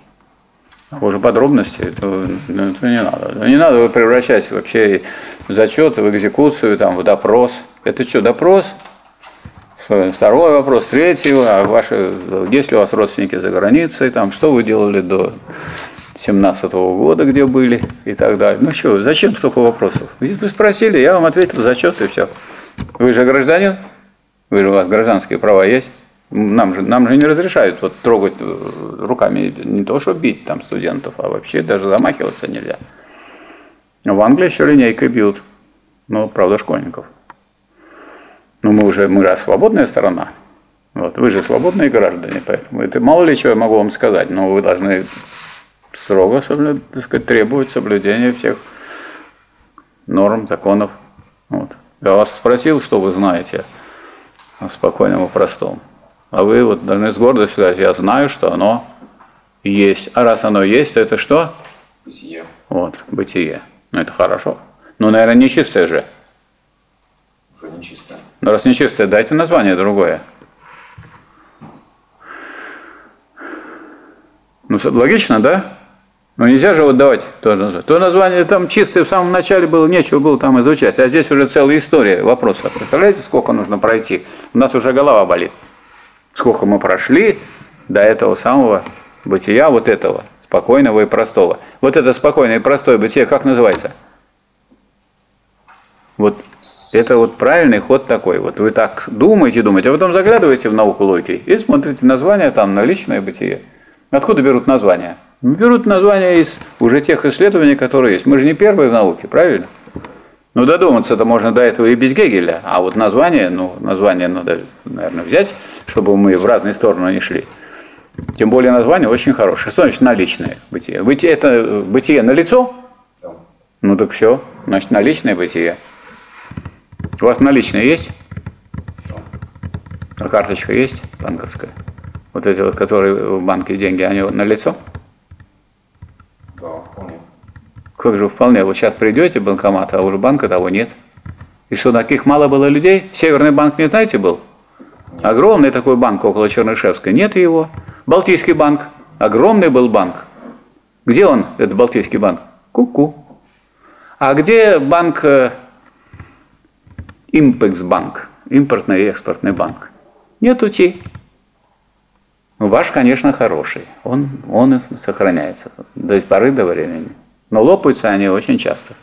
А уже подробности, это, ну, это не надо. Ну, не надо превращать вообще зачет в экзекуцию, там, в допрос. Это что, допрос? Второй вопрос, третий, а ваши, есть ли у вас родственники за границей, там, что вы делали до 17 года, где были и так далее. Ну что, зачем столько вопросов? Вы спросили, я вам ответил зачет и все. Вы же гражданин, вы же у вас гражданские права есть. Нам же, нам же не разрешают вот трогать э, руками не то, что бить там студентов, а вообще даже замахиваться нельзя. В Англии еще линейкой бьют. Ну, правда, школьников. Но мы уже, мы же свободная страна. Вот, вы же свободные граждане, поэтому это мало ли чего я могу вам сказать, но вы должны строго так сказать, требовать соблюдения всех норм, законов. Вот. Я вас спросил, что вы знаете о спокойном и простом. А вы вот должны с гордостью сказать, я знаю, что оно есть. А раз оно есть, то это что? Бытие. Вот, бытие. Ну, это хорошо. Ну, наверное, нечистое же. Уже нечистое. Но раз нечистое, дайте название другое. Ну, логично, да? Ну, нельзя же вот давать то название. То название там чистое в самом начале было, нечего было там изучать. А здесь уже целая история вопроса. Представляете, сколько нужно пройти? У нас уже голова болит. Сколько мы прошли до этого самого бытия, вот этого, спокойного и простого. Вот это спокойное и простое бытие, как называется? Вот это вот правильный ход такой. Вот вы так думаете, думаете, а потом заглядываете в науку логики и смотрите название там на личное бытие. Откуда берут названия? Берут названия из уже тех исследований, которые есть. Мы же не первые в науке, правильно? Ну, додуматься-то можно до этого и без Гегеля, а вот название, ну, название надо, наверное, взять, чтобы мы в разные стороны не шли. Тем более название очень хорошее. Что значит наличное бытие? Бытие это бытие на лицо? Ну так все, значит наличное бытие. У вас наличные есть? А карточка есть банковская? Вот эти вот, которые в банке деньги, они на лицо? Да, вполне. Как же вполне. Вот сейчас придете в банкомат, а уже банка того нет. И что, таких мало было людей? Северный банк, не знаете, был? Огромный такой банк около Чернышевской. Нет его. Балтийский банк. Огромный был банк. Где он, этот Балтийский банк? Ку-ку. А где банк э, Импекс банк, импортный и экспортный банк? Нету ти. Ну, ваш, конечно, хороший. Он, он сохраняется до поры до времени. Но лопаются они очень часто.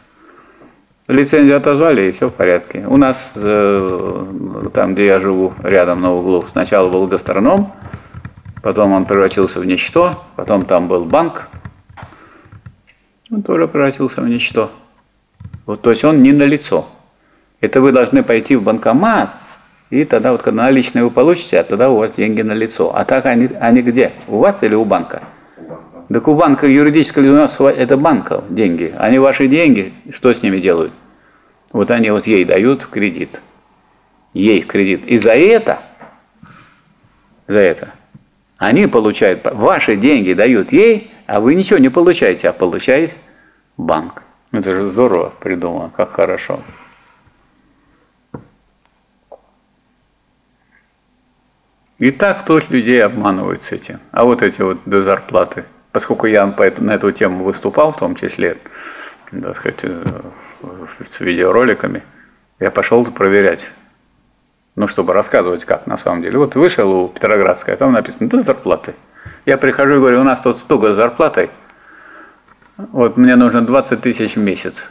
Лицензию отозвали, и все в порядке. У нас, э, там, где я живу, рядом на углу, сначала был гастроном, потом он превратился в ничто, потом там был банк, он тоже превратился в ничто. Вот, то есть он не на лицо. Это вы должны пойти в банкомат, и тогда вот когда наличные вы получите, а тогда у вас деньги на лицо. А так они, они где? У вас или у банка? Так у банка юридического лица это банков деньги. Они ваши деньги, что с ними делают? Вот они вот ей дают в кредит. Ей в кредит. И за это, за это, они получают, ваши деньги дают ей, а вы ничего не получаете, а получает банк. Это же здорово придумано, как хорошо. И так тут людей обманывают с этим. А вот эти вот до зарплаты. Поскольку я на эту тему выступал, в том числе, так сказать, э, с видеороликами, я пошел проверять. Ну, чтобы рассказывать, как на самом деле. Вот вышел у Петроградской, там написано, до зарплаты. Я прихожу и говорю, у нас тут столько с зарплатой, вот мне нужно 20 тысяч в месяц.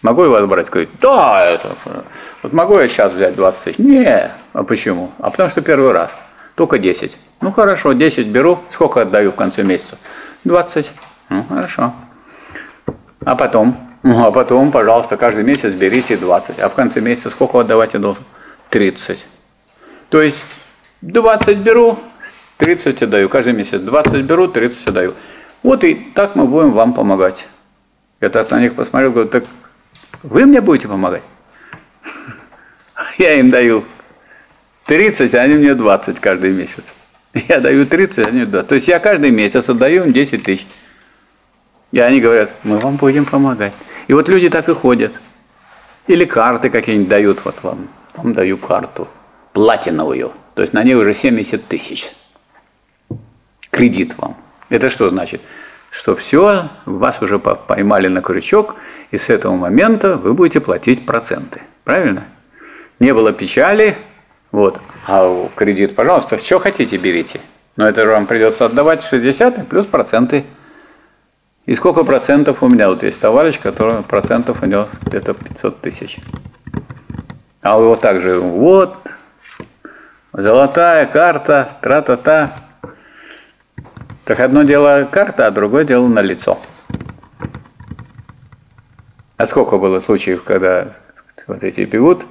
Могу я вас брать? Говорит, да, это. Вот могу я сейчас взять 20 тысяч? Не. А почему? А потому что первый раз. Только 10. Ну хорошо, 10 беру. Сколько отдаю в конце месяца? 20. Ну хорошо. А потом? Ну, а потом, пожалуйста, каждый месяц берите 20. А в конце месяца сколько отдавать я должен? 30. То есть 20 беру, 30 отдаю. Каждый месяц 20 беру, 30 отдаю. Вот и так мы будем вам помогать. Я так на них посмотрел, говорю, так вы мне будете помогать? (laughs) Я им даю 30, а они мне 20 каждый месяц. Я даю 30, а они 20. То есть я каждый месяц отдаю им 10 тысяч. И они говорят, мы вам будем помогать. И вот люди так и ходят. Или карты какие-нибудь дают, вот вам. Вам даю карту, платиновую. То есть на ней уже 70 тысяч. Кредит вам. Это что значит? Что все, вас уже поймали на крючок, и с этого момента вы будете платить проценты. Правильно? Не было печали, вот. А кредит, пожалуйста, что хотите, берите. Но это же вам придется отдавать 60 плюс проценты. И сколько процентов у меня? Вот есть товарищ, который процентов у него где-то 500 тысяч. А его также, вот, золотая карта, тра-та-та. Так одно дело карта, а другое дело на лицо. А сколько было случаев, когда вот эти бегут,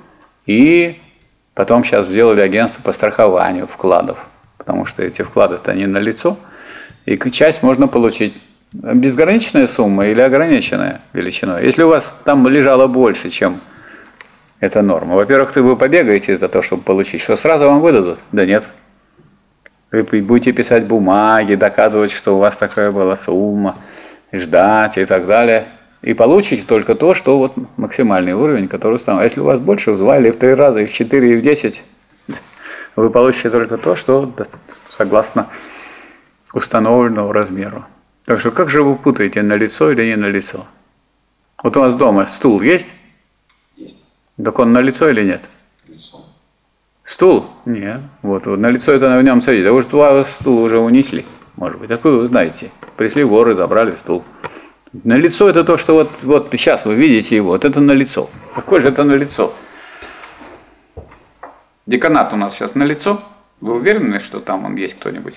и потом сейчас сделали агентство по страхованию вкладов, потому что эти вклады-то не на лицо, и часть можно получить безграничная сумма или ограниченная величиной. Если у вас там лежало больше, чем эта норма, во-первых, вы побегаете за то, чтобы получить, что сразу вам выдадут? Да нет. Вы будете писать бумаги, доказывать, что у вас такая была сумма, ждать и так далее. И получите только то, что вот максимальный уровень, который установлен. А если у вас больше в два или в три раза, и в четыре, и в десять, (laughs) вы получите только то, что согласно установленному размеру. Так что как же вы путаете, на лицо или не на лицо? Вот у вас дома стул есть? Есть. Так он на лицо или нет? Лицо. Стул? Нет. Вот, вот на лицо это на нем садится. А же два стула уже унесли, может быть. Откуда вы знаете? Пришли воры, забрали стул. На лицо это то, что вот, вот сейчас вы видите его, вот это на лицо. Какое же это на лицо? Деканат у нас сейчас на лицо. Вы уверены, что там он есть кто-нибудь?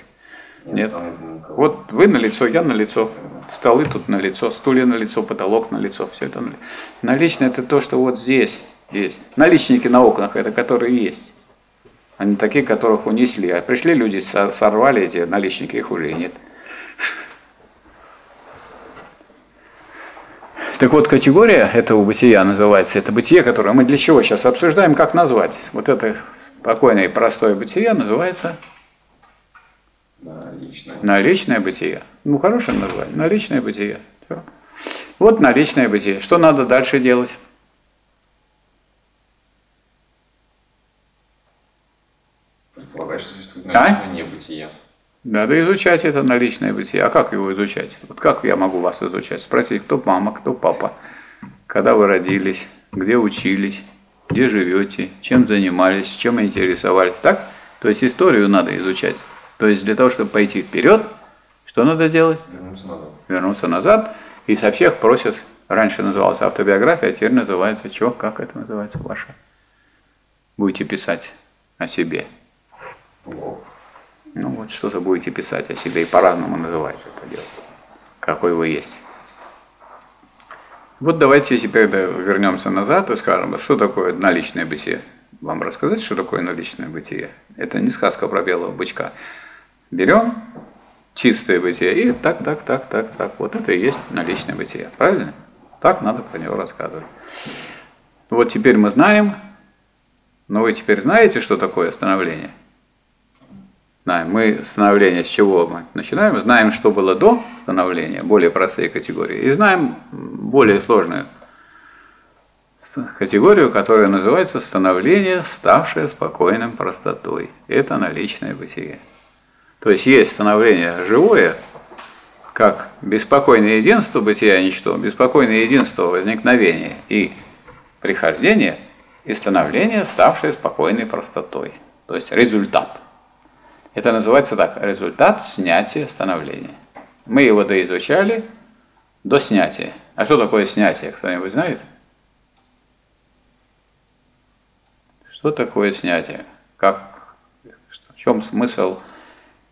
Нет. Вот вы на лицо, я на лицо. Столы тут на лицо, стулья на лицо, потолок на лицо. Все это на лицо. Наличное это то, что вот здесь есть. Наличники на окнах это которые есть. Они такие, которых унесли. А пришли люди, сорвали эти наличники, их уже нет. Так вот, категория этого бытия называется, это бытие, которое мы для чего сейчас обсуждаем, как назвать. Вот это спокойное и простое бытие называется Наличное. наличное бытие. Ну, хорошее название, наличное бытие. Всё. Вот наличное бытие. Что надо дальше делать? Предполагает, что существует А? наличное небытие. Надо изучать это наличное бытие. А как его изучать? Вот как я могу вас изучать? Спросить, кто мама, кто папа, когда вы родились, где учились, где живете, чем занимались, чем интересовались. Так? То есть историю надо изучать. То есть для того, чтобы пойти вперед, что надо делать? Вернуться назад. Вернуться назад. И со всех просят, раньше называлась автобиография, а теперь называется, что, как это называется ваше? Будете писать о себе. Во. Ну вот что-то будете писать о себе и по-разному называть это дело, какой вы есть. Вот давайте теперь вернемся назад и скажем, что такое наличное бытие. Вам рассказать, что такое наличное бытие? Это не сказка про белого бычка. Берем чистое бытие и так, так, так, так, так. Вот это и есть наличное бытие. Правильно? Так надо про него рассказывать. Вот теперь мы знаем, но вы теперь знаете, что такое становление? Знаем. Мы становление с чего мы начинаем? Знаем, что было до становления, более простые категории, и знаем более сложную категорию, которая называется становление, ставшее спокойным простотой. Это наличное бытие. То есть есть становление живое, как беспокойное единство бытия ничто, беспокойное единство возникновения и прихождения, и становление, ставшее спокойной простотой. То есть результат. Это называется так, результат снятия становления. Мы его доизучали до снятия. А что такое снятие, кто-нибудь знает? Что такое снятие? Как, в чем смысл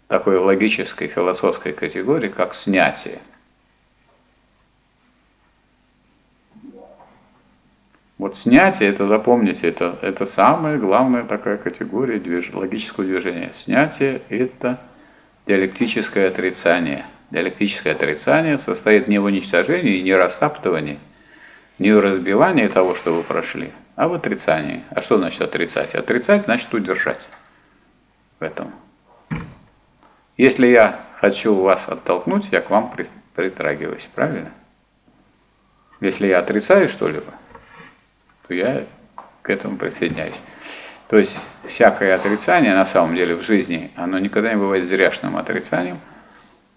такой логической, философской категории, как снятие? Вот снятие, это запомните, это, это самая главная такая категория движ, логического движения. Снятие – это диалектическое отрицание. Диалектическое отрицание состоит не в уничтожении, не в растаптывании, не в разбивании того, что вы прошли, а в отрицании. А что значит отрицать? Отрицать значит удержать в этом. Если я хочу вас оттолкнуть, я к вам притрагиваюсь, правильно? Если я отрицаю что-либо, я к этому присоединяюсь. То есть всякое отрицание на самом деле в жизни, оно никогда не бывает зряшным отрицанием.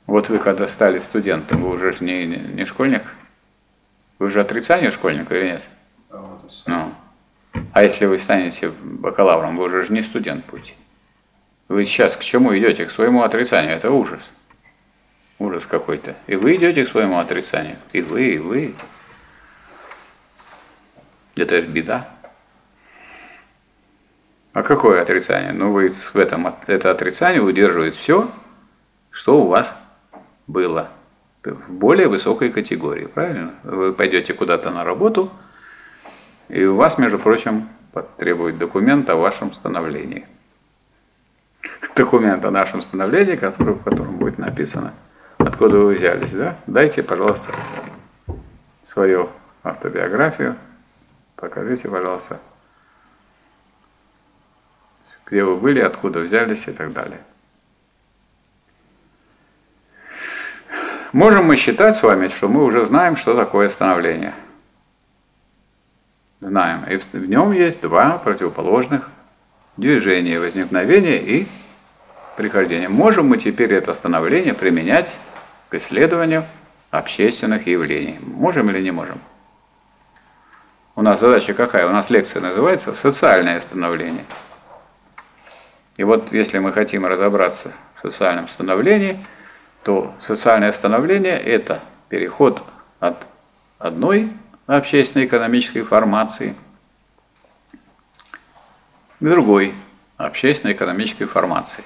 Вот вы когда стали студентом, вы уже не, не школьник, вы же отрицание школьника или нет? А. Ну. А если вы станете бакалавром, вы уже же не студент будете. Вы сейчас к чему идете? К своему отрицанию. Это ужас. Ужас какой-то. И вы идете к своему отрицанию. И вы, и вы. Это же беда. А какое отрицание? Ну, вы в этом, это отрицание удерживает все, что у вас было в более высокой категории, правильно? Вы пойдете куда-то на работу, и у вас, между прочим, потребует документ о вашем становлении. Документ о нашем становлении, который, в котором будет написано, откуда вы взялись, да? Дайте, пожалуйста, свою автобиографию, покажите, пожалуйста, где вы были, откуда взялись и так далее. Можем мы считать с вами, что мы уже знаем, что такое становление. Знаем. И в нем есть два противоположных движения, возникновения и прихождения. Можем мы теперь это становление применять к исследованию общественных явлений. Можем или не можем? У нас задача какая? У нас лекция называется «Социальное становление». И вот если мы хотим разобраться в социальном становлении – то социальное становление – это переход от одной общественно-экономической формации к другой общественно-экономической формации.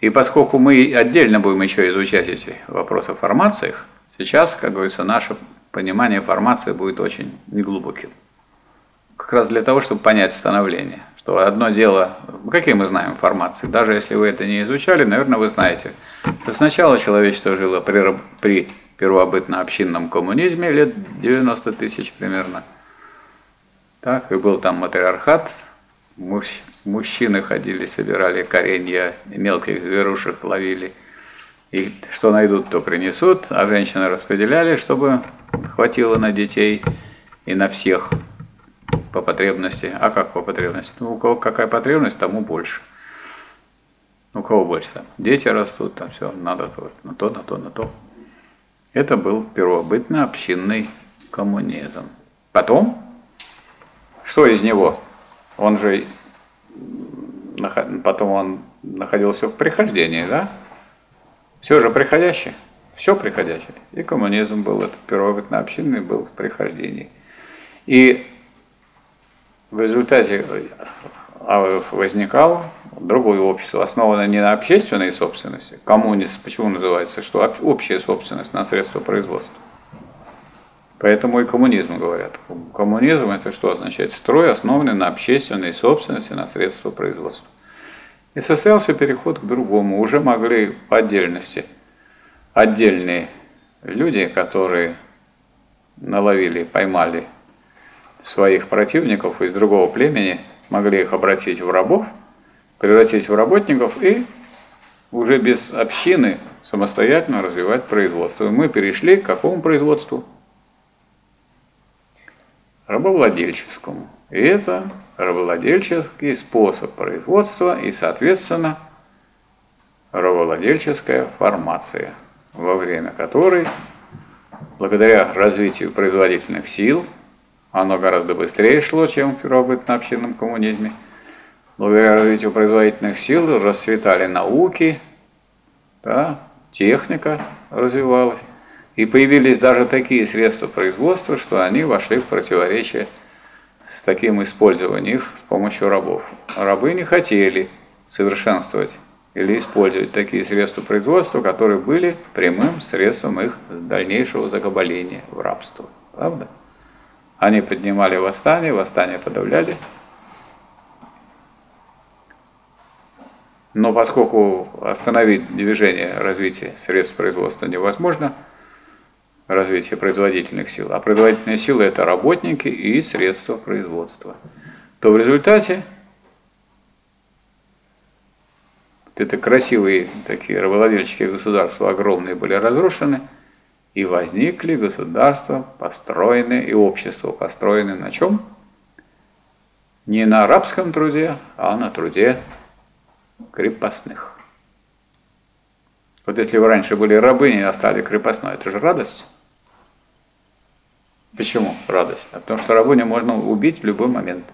И поскольку мы отдельно будем еще изучать эти вопросы о формациях, сейчас, как говорится, наше понимание формации будет очень неглубоким. Как раз для того, чтобы понять становление. Что одно дело, какие мы знаем формации, даже если вы это не изучали, наверное, вы знаете – Сначала человечество жило при, при первобытно-общинном коммунизме лет 90 тысяч примерно. Так, и был там матриархат, муж, мужчины ходили, собирали коренья, мелких зверушек ловили. И что найдут, то принесут, а женщины распределяли, чтобы хватило на детей и на всех по потребности. А как по потребности? Ну, у кого какая потребность, тому больше. У кого больше там? Дети растут, там все, надо то, на то, на то, на то. Это был первобытный общинный коммунизм. Потом, что из него? Он же, потом он находился в прихождении, да? Все же приходящее, все приходящее. И коммунизм был, этот первобытный общинный был в прихождении. И в результате а, возникало другое общество, основанное не на общественной собственности, коммунизм, почему называется, что общая собственность на средства производства. Поэтому и коммунизм говорят. Коммунизм это что означает? Строй, основанный на общественной собственности на средства производства. И состоялся переход к другому. Уже могли по отдельности отдельные люди, которые наловили, поймали своих противников из другого племени, могли их обратить в рабов – превратить в работников и уже без общины самостоятельно развивать производство. И мы перешли к какому производству? Рабовладельческому. И это рабовладельческий способ производства и, соответственно, рабовладельческая формация, во время которой, благодаря развитию производительных сил, оно гораздо быстрее шло, чем в первобытно-общинном коммунизме – благодаря развитию производительных сил расцветали науки, да, техника развивалась. И появились даже такие средства производства, что они вошли в противоречие с таким использованием их с помощью рабов. Рабы не хотели совершенствовать или использовать такие средства производства, которые были прямым средством их дальнейшего закабаления в рабство. Правда? Они поднимали восстание, восстание подавляли, Но поскольку остановить движение развития средств производства невозможно, развитие производительных сил, а производительные силы это работники и средства производства, то в результате вот это красивые такие рабовладельческие государства огромные были разрушены, и возникли государства, построенные, и общества построены на чем? Не на арабском труде, а на труде крепостных. Вот если вы раньше были рабыни, а стали крепостной, это же радость. Почему радость? А потому что рабыню можно убить в любой момент.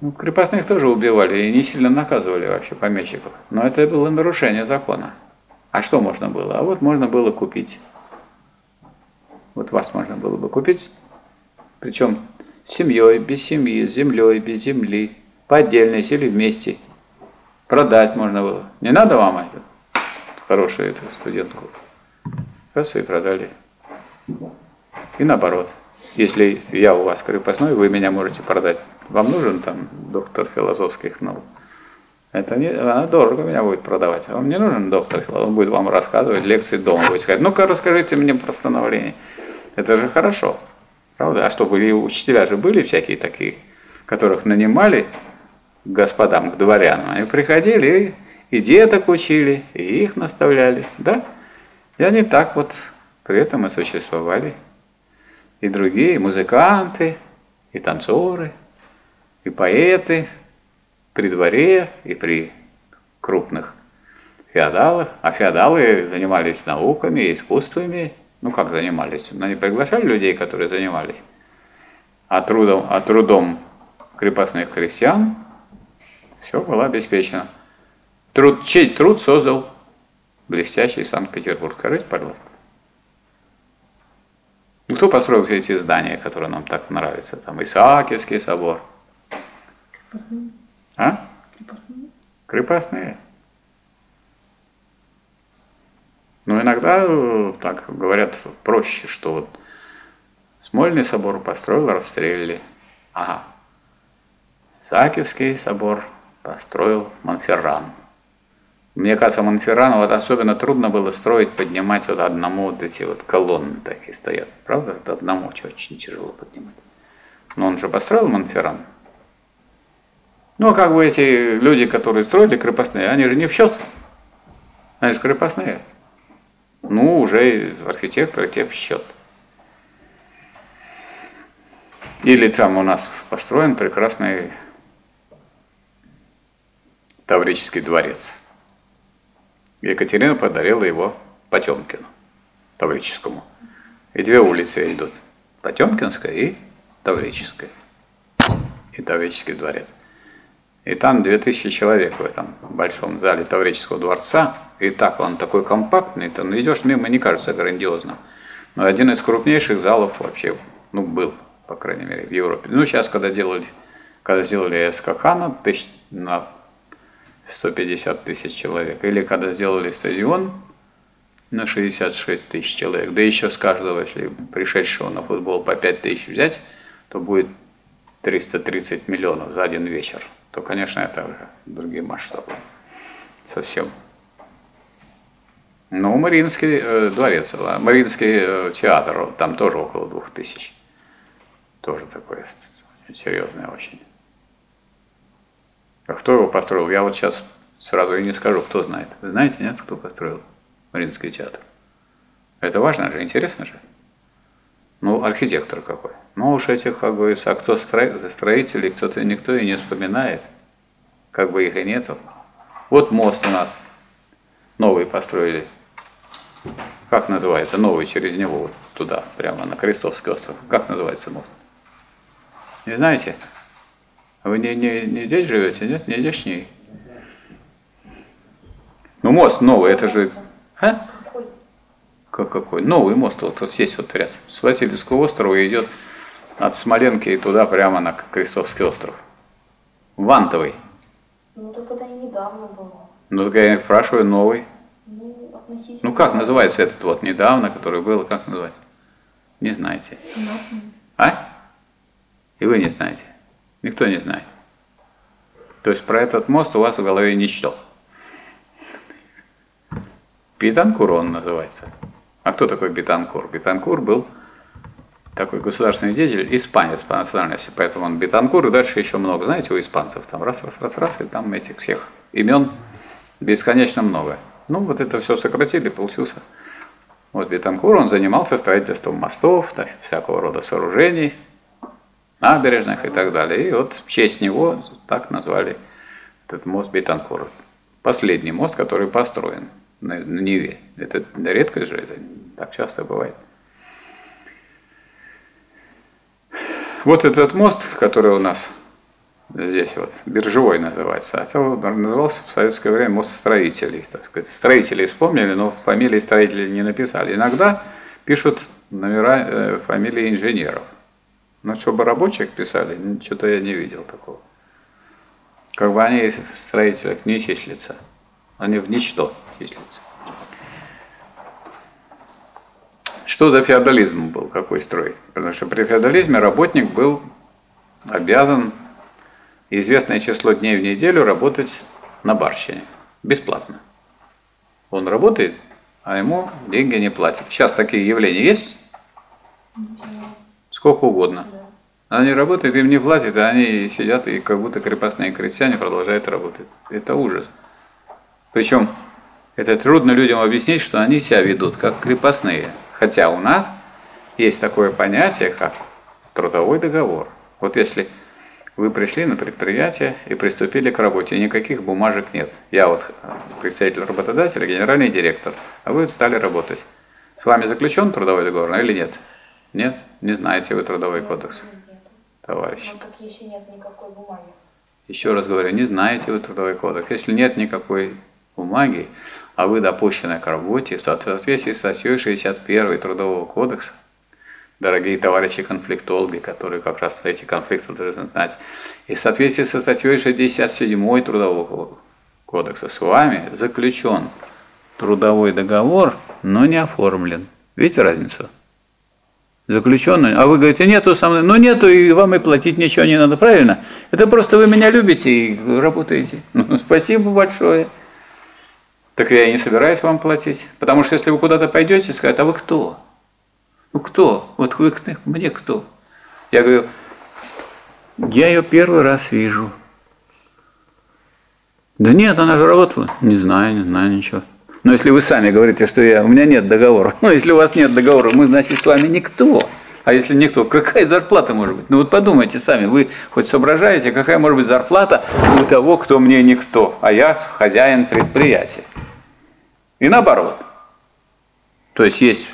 Ну, крепостных тоже убивали и не сильно наказывали вообще помещиков. Но это было нарушение закона. А что можно было? А вот можно было купить. Вот вас можно было бы купить, причем с семьей, без семьи, с землей, без земли, по отдельности или вместе. Продать можно было. Не надо вам это? Хорошую эту студентку. Раз и продали. И наоборот. Если я у вас крепостной, вы меня можете продать. Вам нужен там доктор философских наук? Это не, она дорого меня будет продавать. А вам не нужен доктор он будет вам рассказывать лекции дома, будет сказать, ну-ка расскажите мне про становление. Это же хорошо. Правда? А что, были учителя же были всякие такие, которых нанимали господам, к дворянам. Они приходили и, и деток учили, и их наставляли. Да? И они так вот при этом и существовали. И другие, музыканты, и танцоры, и поэты при дворе и при крупных феодалах. А феодалы занимались науками, искусствами, ну как занимались? Они приглашали людей, которые занимались. А трудом, а трудом крепостных крестьян все было обеспечено. Труд, чей труд создал блестящий Санкт-Петербург? Скажите, пожалуйста. Ну, кто построил все эти здания, которые нам так нравятся? Там Исаакиевский собор. Крепостные. А? Крепостные. Крепостные. Но иногда э, так говорят проще, что вот Смольный собор построил, расстреляли. Ага. Сакевский собор построил Монферран. Мне кажется, Монферрану вот особенно трудно было строить, поднимать вот одному вот эти вот колонны такие стоят. Правда? Это одному очень тяжело поднимать. Но он же построил Монферран. Ну, а как бы эти люди, которые строили крепостные, они же не в счет. Они же крепостные. Ну, уже архитекторы те в счет. Или там у нас построен прекрасный Таврический дворец. Екатерина подарила его Потемкину, Таврическому. И две улицы идут. Потемкинская и Таврическая. И Таврический дворец. И там 2000 человек в этом большом зале Таврического дворца. И так он такой компактный, там идешь мимо, не кажется грандиозным. Но один из крупнейших залов вообще, ну, был, по крайней мере, в Европе. Ну, сейчас, когда делали, когда сделали СКХ на, тысяч, на 150 тысяч человек, или когда сделали стадион на 66 тысяч человек, да еще с каждого, если пришедшего на футбол по 5 тысяч взять, то будет 330 миллионов за один вечер то, конечно, это уже другие масштабы. Совсем. Ну, Мариинский э, дворец, Мариинский э, театр, там тоже около двух тысяч. Тоже такое серьезное очень. А кто его построил? Я вот сейчас сразу и не скажу, кто знает. Вы знаете, нет, кто построил Мариинский театр? Это важно же, интересно же. Ну, архитектор какой. Ну уж этих, как говорится, а кто строители, кто-то никто и не вспоминает. Как бы их и нету. Вот мост у нас новый построили. Как называется? Новый через него вот туда, прямо на Крестовский остров. Как называется мост? Не знаете? Вы не, не, не здесь живете, нет? Не здешний? Ну мост новый, это же... А? Как какой? Новый мост, вот, вот здесь вот ряд. С Васильевского острова идет от Смоленки и туда прямо на Крестовский остров. Вантовый. Ну, так это и недавно было. Ну, так я спрашиваю, новый. Ну, относительно. Ну, как называется этот вот недавно, который был, как называется? Не знаете. А? И вы не знаете. Никто не знает. То есть про этот мост у вас в голове ничто. Бетанкур он называется. А кто такой Бетанкур? Бетанкур был такой государственный деятель, испанец по национальности, поэтому он Бетанкур, и дальше еще много, знаете, у испанцев, там раз, раз, раз, раз, и там этих всех имен бесконечно много. Ну, вот это все сократили, получился вот Бетанкур, он занимался строительством мостов, да, всякого рода сооружений, набережных и так далее. И вот в честь него так назвали этот мост Бетанкур. Последний мост, который построен на, на Неве. Это редкость же, это так часто бывает. Вот этот мост, который у нас здесь вот, биржевой называется, а то назывался в советское время мост строителей. Так сказать. Строителей вспомнили, но фамилии строителей не написали. Иногда пишут номера э, фамилии инженеров. Но чтобы рабочих писали, что-то я не видел такого. Как бы они в строителях не числятся. Они в ничто числятся. Что за феодализм был, какой строй? Потому что при феодализме работник был обязан известное число дней в неделю работать на барщине. Бесплатно. Он работает, а ему деньги не платят. Сейчас такие явления есть? Сколько угодно. Они работают, им не платят, а они сидят и как будто крепостные крестьяне продолжают работать. Это ужас. Причем это трудно людям объяснить, что они себя ведут как крепостные. Хотя у нас есть такое понятие, как трудовой договор. Вот если вы пришли на предприятие и приступили к работе, никаких бумажек нет. Я вот представитель работодателя, генеральный директор, а вы стали работать. С вами заключен трудовой договор или нет? Нет? Не знаете вы трудовой кодекс? Нет. Товарищ. Ну так если нет никакой бумаги. Еще раз говорю, не знаете вы трудовой кодекс. Если нет никакой бумаги, а вы допущены к работе в соответствии с статьей 61 Трудового кодекса, дорогие товарищи конфликтологи, которые как раз эти конфликты должны знать, и в соответствии со статьей 67 Трудового кодекса с вами заключен трудовой договор, но не оформлен. Видите разницу? Заключенный, а вы говорите, нету со мной, ну нету, и вам и платить ничего не надо, правильно? Это просто вы меня любите и работаете. (laughs) Ну, спасибо большое. Так я и не собираюсь вам платить. Потому что если вы куда-то пойдете, скажут, а вы кто? Ну кто? Вот вы мне кто? Я говорю, я ее первый раз вижу. Да нет, она же работала. Не знаю, не знаю ничего. Но если вы сами говорите, что я, у меня нет договора, ну если у вас нет договора, мы, значит, с вами никто. А если никто, какая зарплата может быть? Ну вот подумайте сами, вы хоть соображаете, какая может быть зарплата у того, кто мне никто, а я хозяин предприятия. И наоборот. То есть есть,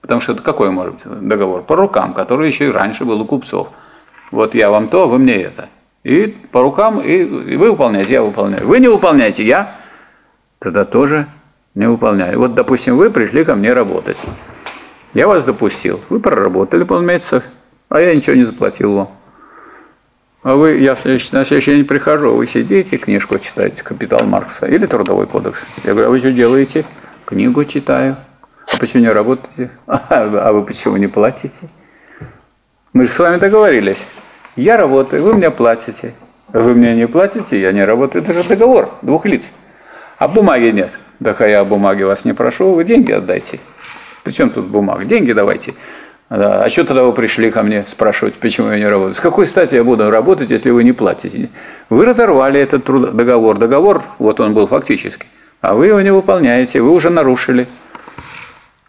потому что это какой может быть договор? По рукам, который еще и раньше был у купцов. Вот я вам то, вы мне это. И по рукам, и, и вы выполняете, я выполняю. Вы не выполняете, я тогда тоже не выполняю. Вот, допустим, вы пришли ко мне работать. Я вас допустил. Вы проработали полмесяца, а я ничего не заплатил вам. А вы, я на следующий день прихожу, вы сидите, книжку читаете «Капитал Маркса» или «Трудовой кодекс». Я говорю, а вы что делаете? Книгу читаю. А почему не работаете? (laughs) А вы почему не платите? Мы же с вами договорились. Я работаю, вы мне платите. Вы мне не платите, я не работаю. Это же договор двух лиц. А бумаги нет. Так а я о бумаге вас не прошу, вы деньги отдайте. Причем тут бумага? Деньги давайте. А что тогда вы пришли ко мне спрашивать, почему я не работаю? С какой стати я буду работать, если вы не платите? Вы разорвали этот труд... договор. Договор, вот он был фактически. А вы его не выполняете, вы уже нарушили.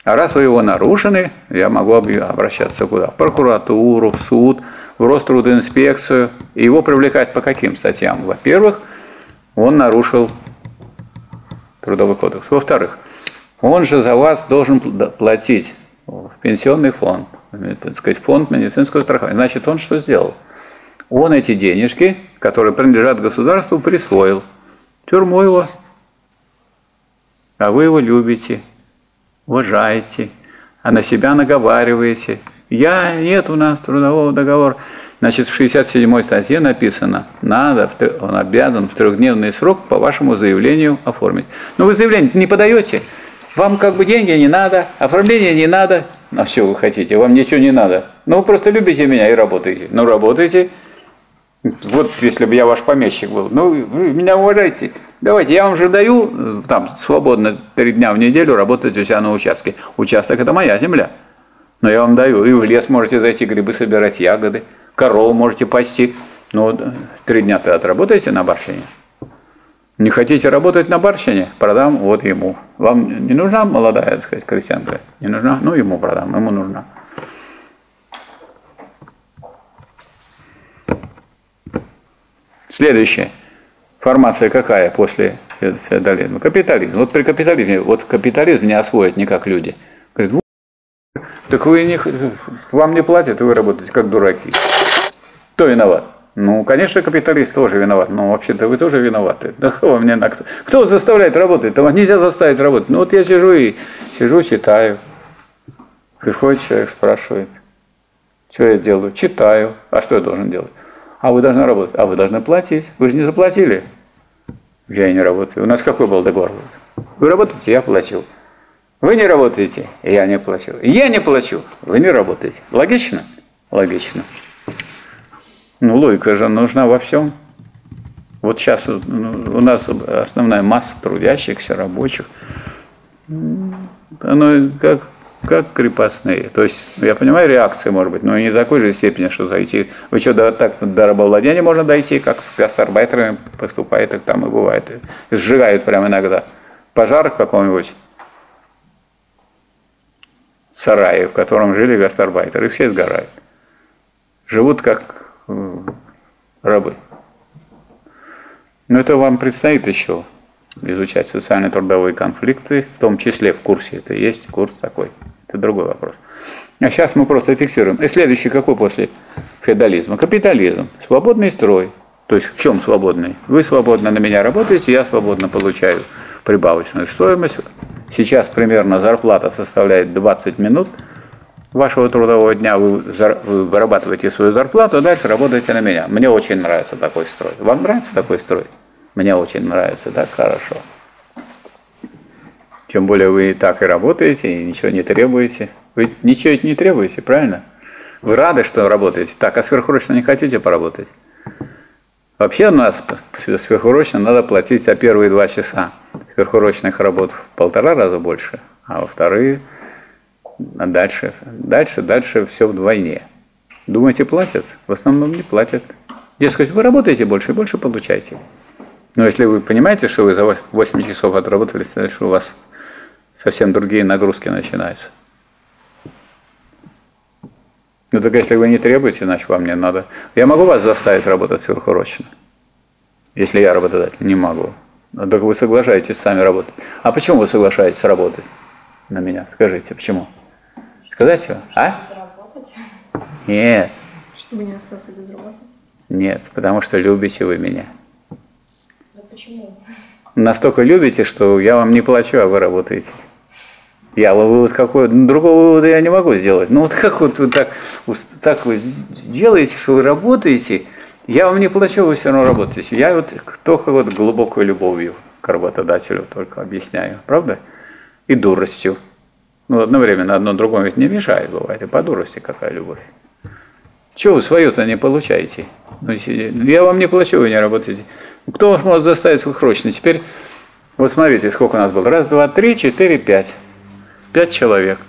А раз вы его нарушены, я могу обращаться куда? В прокуратуру, в суд, в Рострудинспекцию. И его привлекать по каким статьям? Во-первых, он нарушил Трудовой кодекс. Во-вторых, он же за вас должен платить в пенсионный фонд, так сказать, фонд медицинского страхования. Значит, он что сделал? Он эти денежки, которые принадлежат государству, присвоил. Тюрьму его. А вы его любите, уважаете, а на себя наговариваете. Я, нет у нас трудового договора. Значит, в 67 статье написано, надо, он обязан в трехдневный срок по вашему заявлению оформить. Но вы заявление не подаете, вам как бы деньги не надо, оформление не надо. А что вы хотите? Вам ничего не надо. Ну, вы просто любите меня и работаете. Ну, работайте. Вот если бы я ваш помещик был. Ну, вы меня уважаете. Давайте, я вам же даю э, там свободно три дня в неделю работать у себя на участке. Участок – это моя земля. Но я вам даю. И в лес можете зайти грибы собирать, ягоды. Корову можете пасти. Ну, три дня-то отработаете на барщине. Не хотите работать на барщине? Продам вот ему. Вам не нужна молодая, так сказать, крестьянка? Не нужна? Ну, ему продам, ему нужна. Следующее. Формация какая после феодализма? Капитализм. Вот при капитализме, вот капитализм не освоят не как люди. Говорит, так вы не, вам не платят, вы работаете как дураки. Кто виноват? Ну, конечно, капиталист тоже виноват. Но вообще-то вы тоже виноваты. (laughs) Да кто мне на кто? Кто заставляет работать? Там нельзя заставить работать. Ну вот я сижу и сижу, читаю. Приходит человек, спрашивает, что я делаю? Читаю. А что я должен делать? А вы должны работать. А вы должны платить. Вы же не заплатили. Я и не работаю. У нас какой был договор? Вы работаете, я плачу. Вы не работаете, я не плачу. Я не плачу, вы не работаете. Логично? Логично. Ну, логика же нужна во всем. Вот сейчас ну, у нас основная масса трудящихся, рабочих, оно как, как крепостные. То есть, я понимаю, реакция может быть, но не такой же степени, что зайти. Вы что, до, так до рабовладения можно дойти, как с гастарбайтерами поступает, их там и бывает. И сжигают прямо иногда. Пожар каком-нибудь сарае, в котором жили гастарбайтеры, и все сгорают. Живут как рабы. Но это вам предстоит еще изучать социально-трудовые конфликты, в том числе в курсе. Это есть курс такой. Это другой вопрос. А сейчас мы просто фиксируем. И следующий какой после феодализма? Капитализм. Свободный строй. То есть в чем свободный? Вы свободно на меня работаете, я свободно получаю прибавочную стоимость. Сейчас примерно зарплата составляет 20 минут – вашего трудового дня вы, вы вырабатываете свою зарплату, а дальше работаете на меня. Мне очень нравится такой строй. Вам нравится такой строй? Мне очень нравится, так хорошо. Тем более вы и так и работаете, и ничего не требуете. Вы ничего не требуете, правильно? Вы рады, что работаете так, а сверхурочно не хотите поработать? Вообще у нас сверхурочно надо платить за первые два часа. Сверхурочных работ в полтора раза больше, а во вторые – а дальше, дальше, дальше все вдвойне. Думаете, платят? В основном не платят. Дескать, вы работаете больше и больше получаете. Но если вы понимаете, что вы за 8 часов отработали, дальше у вас совсем другие нагрузки начинаются. Ну так если вы не требуете, значит вам не надо. Я могу вас заставить работать сверхурочно? Если я работодатель, не могу. Но только вы соглашаетесь сами работать. А почему вы соглашаетесь работать на меня? Скажите, почему? Сказать его? А? Заработать. Нет. Чтобы не остаться без работы. Нет, потому что любите вы меня. Да почему? Настолько любите, что я вам не плачу, а вы работаете. Я вывод какой, ну, другого вывода я не могу сделать. Ну вот как вот вы так, так вы делаете, что вы работаете, я вам не плачу, вы все равно работаете. Я вот только вот глубокой любовью к работодателю только объясняю, правда? И дуростью. Ну, одновременно одно другому ведь не мешает, бывает, и по дурости какая любовь. Чего вы свое-то не получаете? Ну, я вам не плачу, вы не работаете. Кто вас может заставить сверхурочно? Теперь, вот смотрите, сколько у нас было. Раз, два, три, четыре, пять. Пять человек.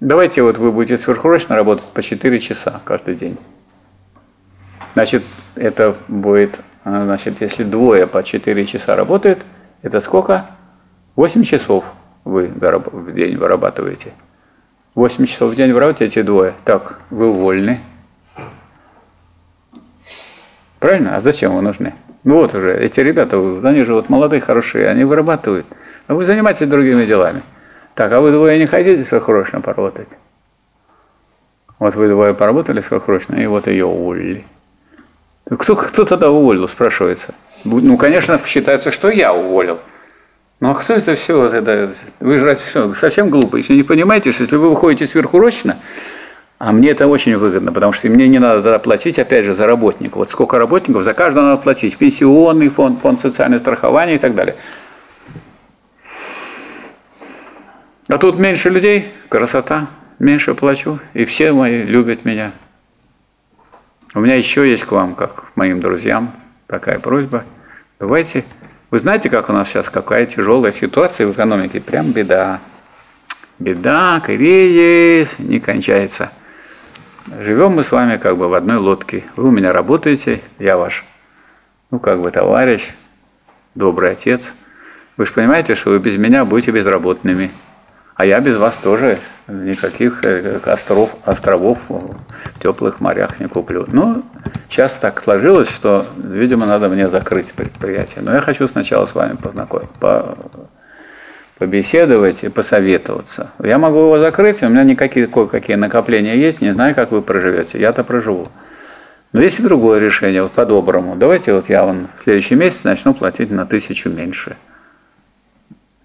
Давайте вот вы будете сверхурочно работать по 4 часа каждый день. Значит, это будет, а, значит, если двое по 4 часа работают, это сколько? 8 часов вы в день вырабатываете. 8 часов в день вырабатываете двое. Так, вы уволены. Правильно? А зачем вы нужны? Ну вот уже, эти ребята, они же вот молодые, хорошие, они вырабатывают. А вы занимаетесь другими делами. Так, а вы двое не хотите сверхурочно поработать? Вот вы двое поработали сверхурочно, и вот ее уволили. Кто, кто тогда уволил, спрашивается? Ну, конечно, считается, что я уволил. Ну а кто это все? Это, вы же что, совсем глупо. Если не понимаете, что если вы выходите сверхурочно, а мне это очень выгодно, потому что мне не надо тогда платить, опять же, за работников. Вот сколько работников, за каждого надо платить. Пенсионный фонд, фонд социального страхования и так далее. А тут меньше людей, красота, меньше плачу, и все мои любят меня. У меня еще есть к вам, как к моим друзьям, такая просьба. Давайте вы знаете, как у нас сейчас, какая тяжелая ситуация в экономике? Прям беда. Беда, кризис, не кончается. Живем мы с вами как бы в одной лодке. Вы у меня работаете, я ваш, ну как бы товарищ, добрый отец. Вы же понимаете, что вы без меня будете безработными. А я без вас тоже никаких э, остров, островов в теплых морях не куплю. Ну, сейчас так сложилось, что, видимо, надо мне закрыть предприятие. Но я хочу сначала с вами познакомиться, по, побеседовать и посоветоваться. Я могу его закрыть, у меня никакие кое-какие накопления есть, не знаю, как вы проживете. Я-то проживу. Но есть и другое решение, вот по-доброму. Давайте вот я вон в следующий месяц начну платить на тысячу меньше.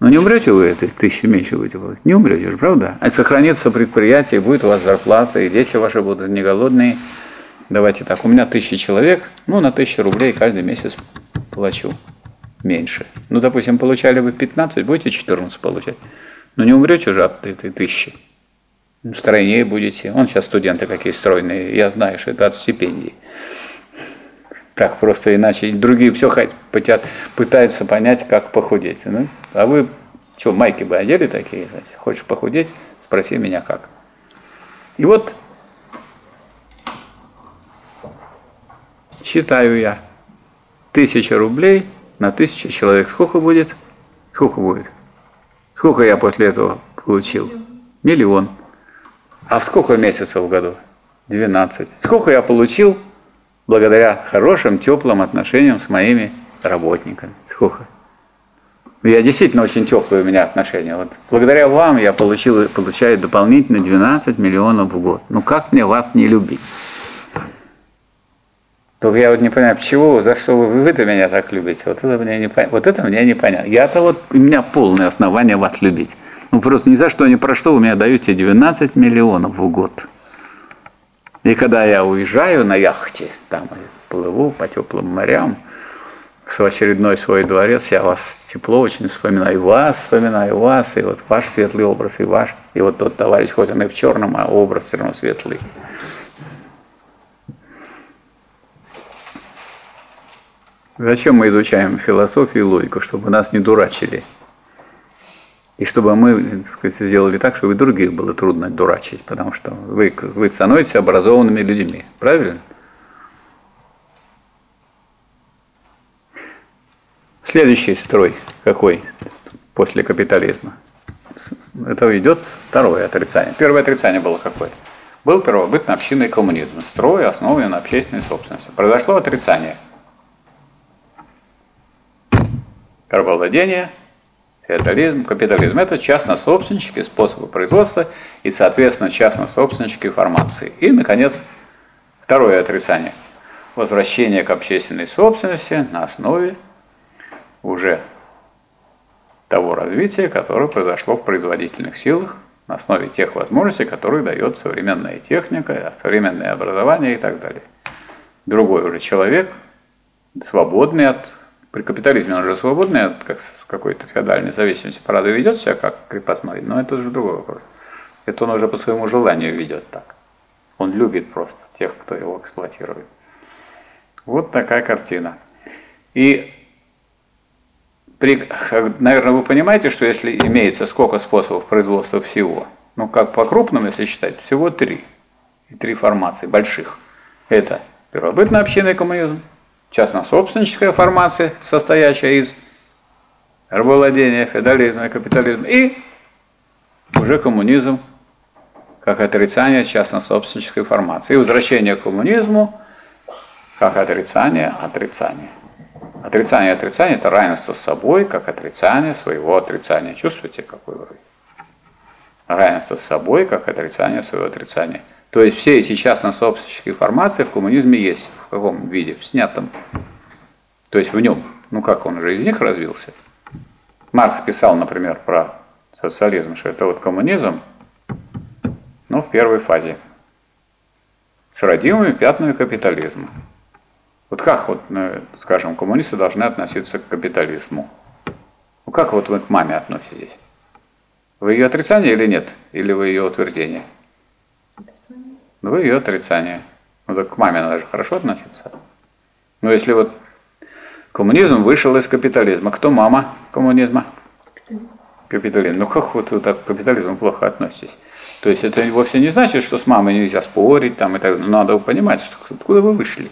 Но не умрете вы этой тысячи меньше будете платить? Не умрете же, правда? А сохранится предприятие, будет у вас зарплата, и дети ваши будут не голодные. Давайте так, у меня тысяча человек, ну на тысячу рублей каждый месяц плачу меньше. Ну, допустим, получали вы 15, будете 14 получать. Но не умрете же от этой тысячи. Стройнее будете. Он сейчас студенты какие стройные. Я знаю, что это от стипендий. Так просто иначе. Другие все хотят, пытаются понять, как похудеть. Ну, а вы что, майки бы одели такие? Хочешь похудеть? Спроси меня как. И вот считаю я. Тысяча рублей на тысячу человек. Сколько будет? Сколько будет? Сколько я после этого получил? Миллион. А в сколько месяцев в году? 12. Сколько я получил благодаря хорошим, теплым отношениям с моими работниками? Сколько? Я действительно очень теплые у меня отношения. Вот благодаря вам я получил, получаю дополнительно 12 миллионов в год. Ну как мне вас не любить? Только я вот не понимаю, почему, за что вы, вы-то меня так любите? Вот это мне не понятно. Вот это мне не понятно. Я-то вот, у меня полное основание вас любить. Ну просто ни за что, ни про что вы мне даете 12 миллионов в год. И когда я уезжаю на яхте, там плыву по теплым морям, в очередной свой дворец, я вас тепло очень вспоминаю, вас вспоминаю, вас, и вот ваш светлый образ, и ваш, и вот тот товарищ, хоть он и в черном, а образ все равно светлый. Зачем мы изучаем философию и логику? Чтобы нас не дурачили. И чтобы мы так сказать, сделали так, чтобы и других было трудно дурачить, потому что вы, вы становитесь образованными людьми. Правильно? Следующий строй какой после капитализма? Это идет второе отрицание. Первое отрицание было какое? Был первобытно-общинный коммунизм, строй, основанный на общественной собственности. Произошло отрицание – рабовладение, феодализм, капитализм. Это частно-собственнические способы производства и, соответственно, частно-собственнические формации. И, наконец, второе отрицание. Возвращение к общественной собственности на основе уже того развития, которое произошло в производительных силах, на основе тех возможностей, которые дает современная техника, современное образование и так далее. Другой уже человек, свободный от при капитализме он же свободный от как, какой-то феодальной зависимости. Правда, ведет себя как крепостной, но это уже другой вопрос. Это он уже по своему желанию ведет так. Он любит просто тех, кто его эксплуатирует. Вот такая картина. И, при, наверное, вы понимаете, что если имеется сколько способов производства всего, ну как по крупным, если считать, всего три. И три формации больших. Это первобытно-общинный коммунизм, частно-собственническая формация, состоящая из рабовладения, феодализма капитализма, и уже коммунизм как отрицание частно-собственнической формации. И возвращение к коммунизму как отрицание отрицания. Отрицание отрицания – это равенство с собой, как отрицание своего отрицания. Чувствуете, какой уровень? Равенство с собой, как отрицание своего отрицания – то есть все эти частно-собственнические формации в коммунизме есть. В каком виде? В снятом. То есть в нем. Ну как он же из них развился? Маркс писал, например, про социализм, что это вот коммунизм, но в первой фазе. С родимыми пятнами капитализма. Вот как вот, ну, скажем, коммунисты должны относиться к капитализму? Ну как вот вы к маме относитесь? Вы ее отрицание или нет? Или вы ее утверждение? Ну, вы ее отрицание. Ну, так к маме надо же хорошо относиться. Ну, если вот коммунизм вышел из капитализма, кто мама коммунизма? Капитализм. Ну, как вот вы так к капитализму плохо относитесь? То есть это вовсе не значит, что с мамой нельзя спорить, там, и так, но надо понимать, что, откуда вы вышли.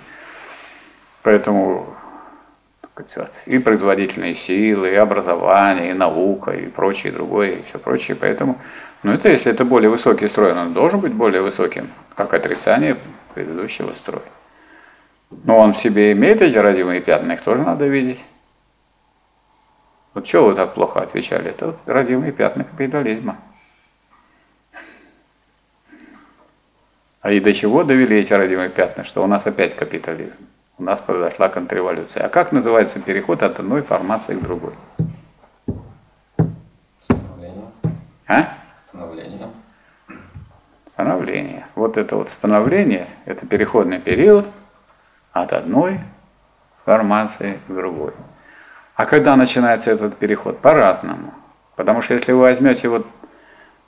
Поэтому и производительные силы, и образование, и наука, и прочее, и другое, и все прочее. Поэтому ну это если это более высокий строй, он должен быть более высоким, как отрицание предыдущего строя. Но он в себе имеет эти родимые пятна, их тоже надо видеть. Вот что вы так плохо отвечали? Это вот родимые пятна капитализма. А и до чего довели эти родимые пятна, что у нас опять капитализм. У нас произошла контрреволюция. А как называется переход от одной формации к другой? А? Становление. Вот это вот становление, это переходный период от одной формации к другой. А когда начинается этот переход? По-разному. Потому что если вы возьмете вот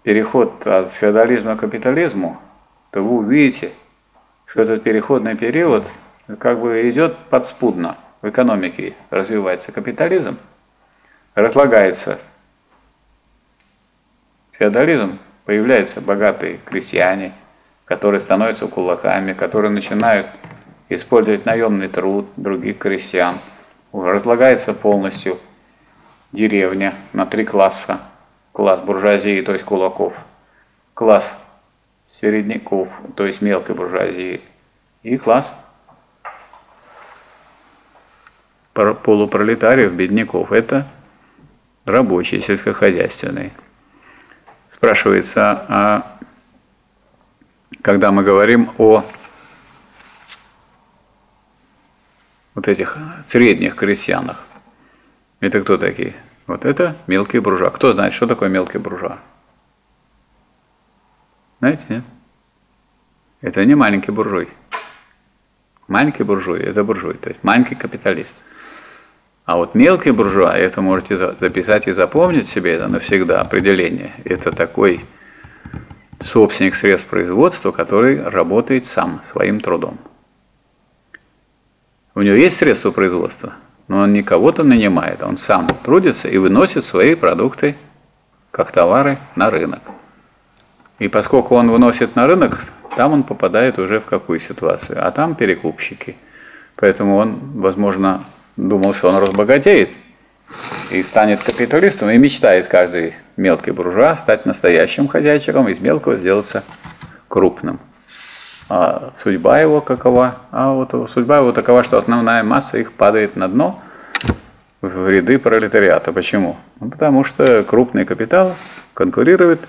переход от феодализма к капитализму, то вы увидите, что этот переходный период как бы идет подспудно. В экономике развивается капитализм, разлагается феодализм, появляются богатые крестьяне, которые становятся кулаками, которые начинают использовать наемный труд других крестьян. Разлагается полностью деревня на три класса. Класс буржуазии, то есть кулаков. Класс середняков, то есть мелкой буржуазии. И класс полупролетариев, бедняков. Это рабочие, сельскохозяйственные. Спрашивается, а когда мы говорим о вот этих средних крестьянах, это кто такие? Вот это мелкие буржуа. Кто знает, что такое мелкий буржуа? Знаете, нет? Это не маленький буржуй. Маленький буржуй – это буржуй, то есть маленький капиталист. А вот мелкий буржуа, это можете записать и запомнить себе это навсегда, определение. Это такой собственник средств производства, который работает сам, своим трудом. У него есть средства производства, но он не кого-то нанимает, он сам трудится и выносит свои продукты как товары на рынок. И поскольку он выносит на рынок, там он попадает уже в какую ситуацию, а там перекупщики. Поэтому он, возможно, думал, что он разбогатеет и станет капиталистом, и мечтает каждый мелкий буржуа стать настоящим хозяйчиком, из мелкого сделаться крупным. А судьба его какова? А вот судьба его такова, что основная масса их падает на дно в ряды пролетариата. Почему? Ну, потому что крупный капитал конкурирует.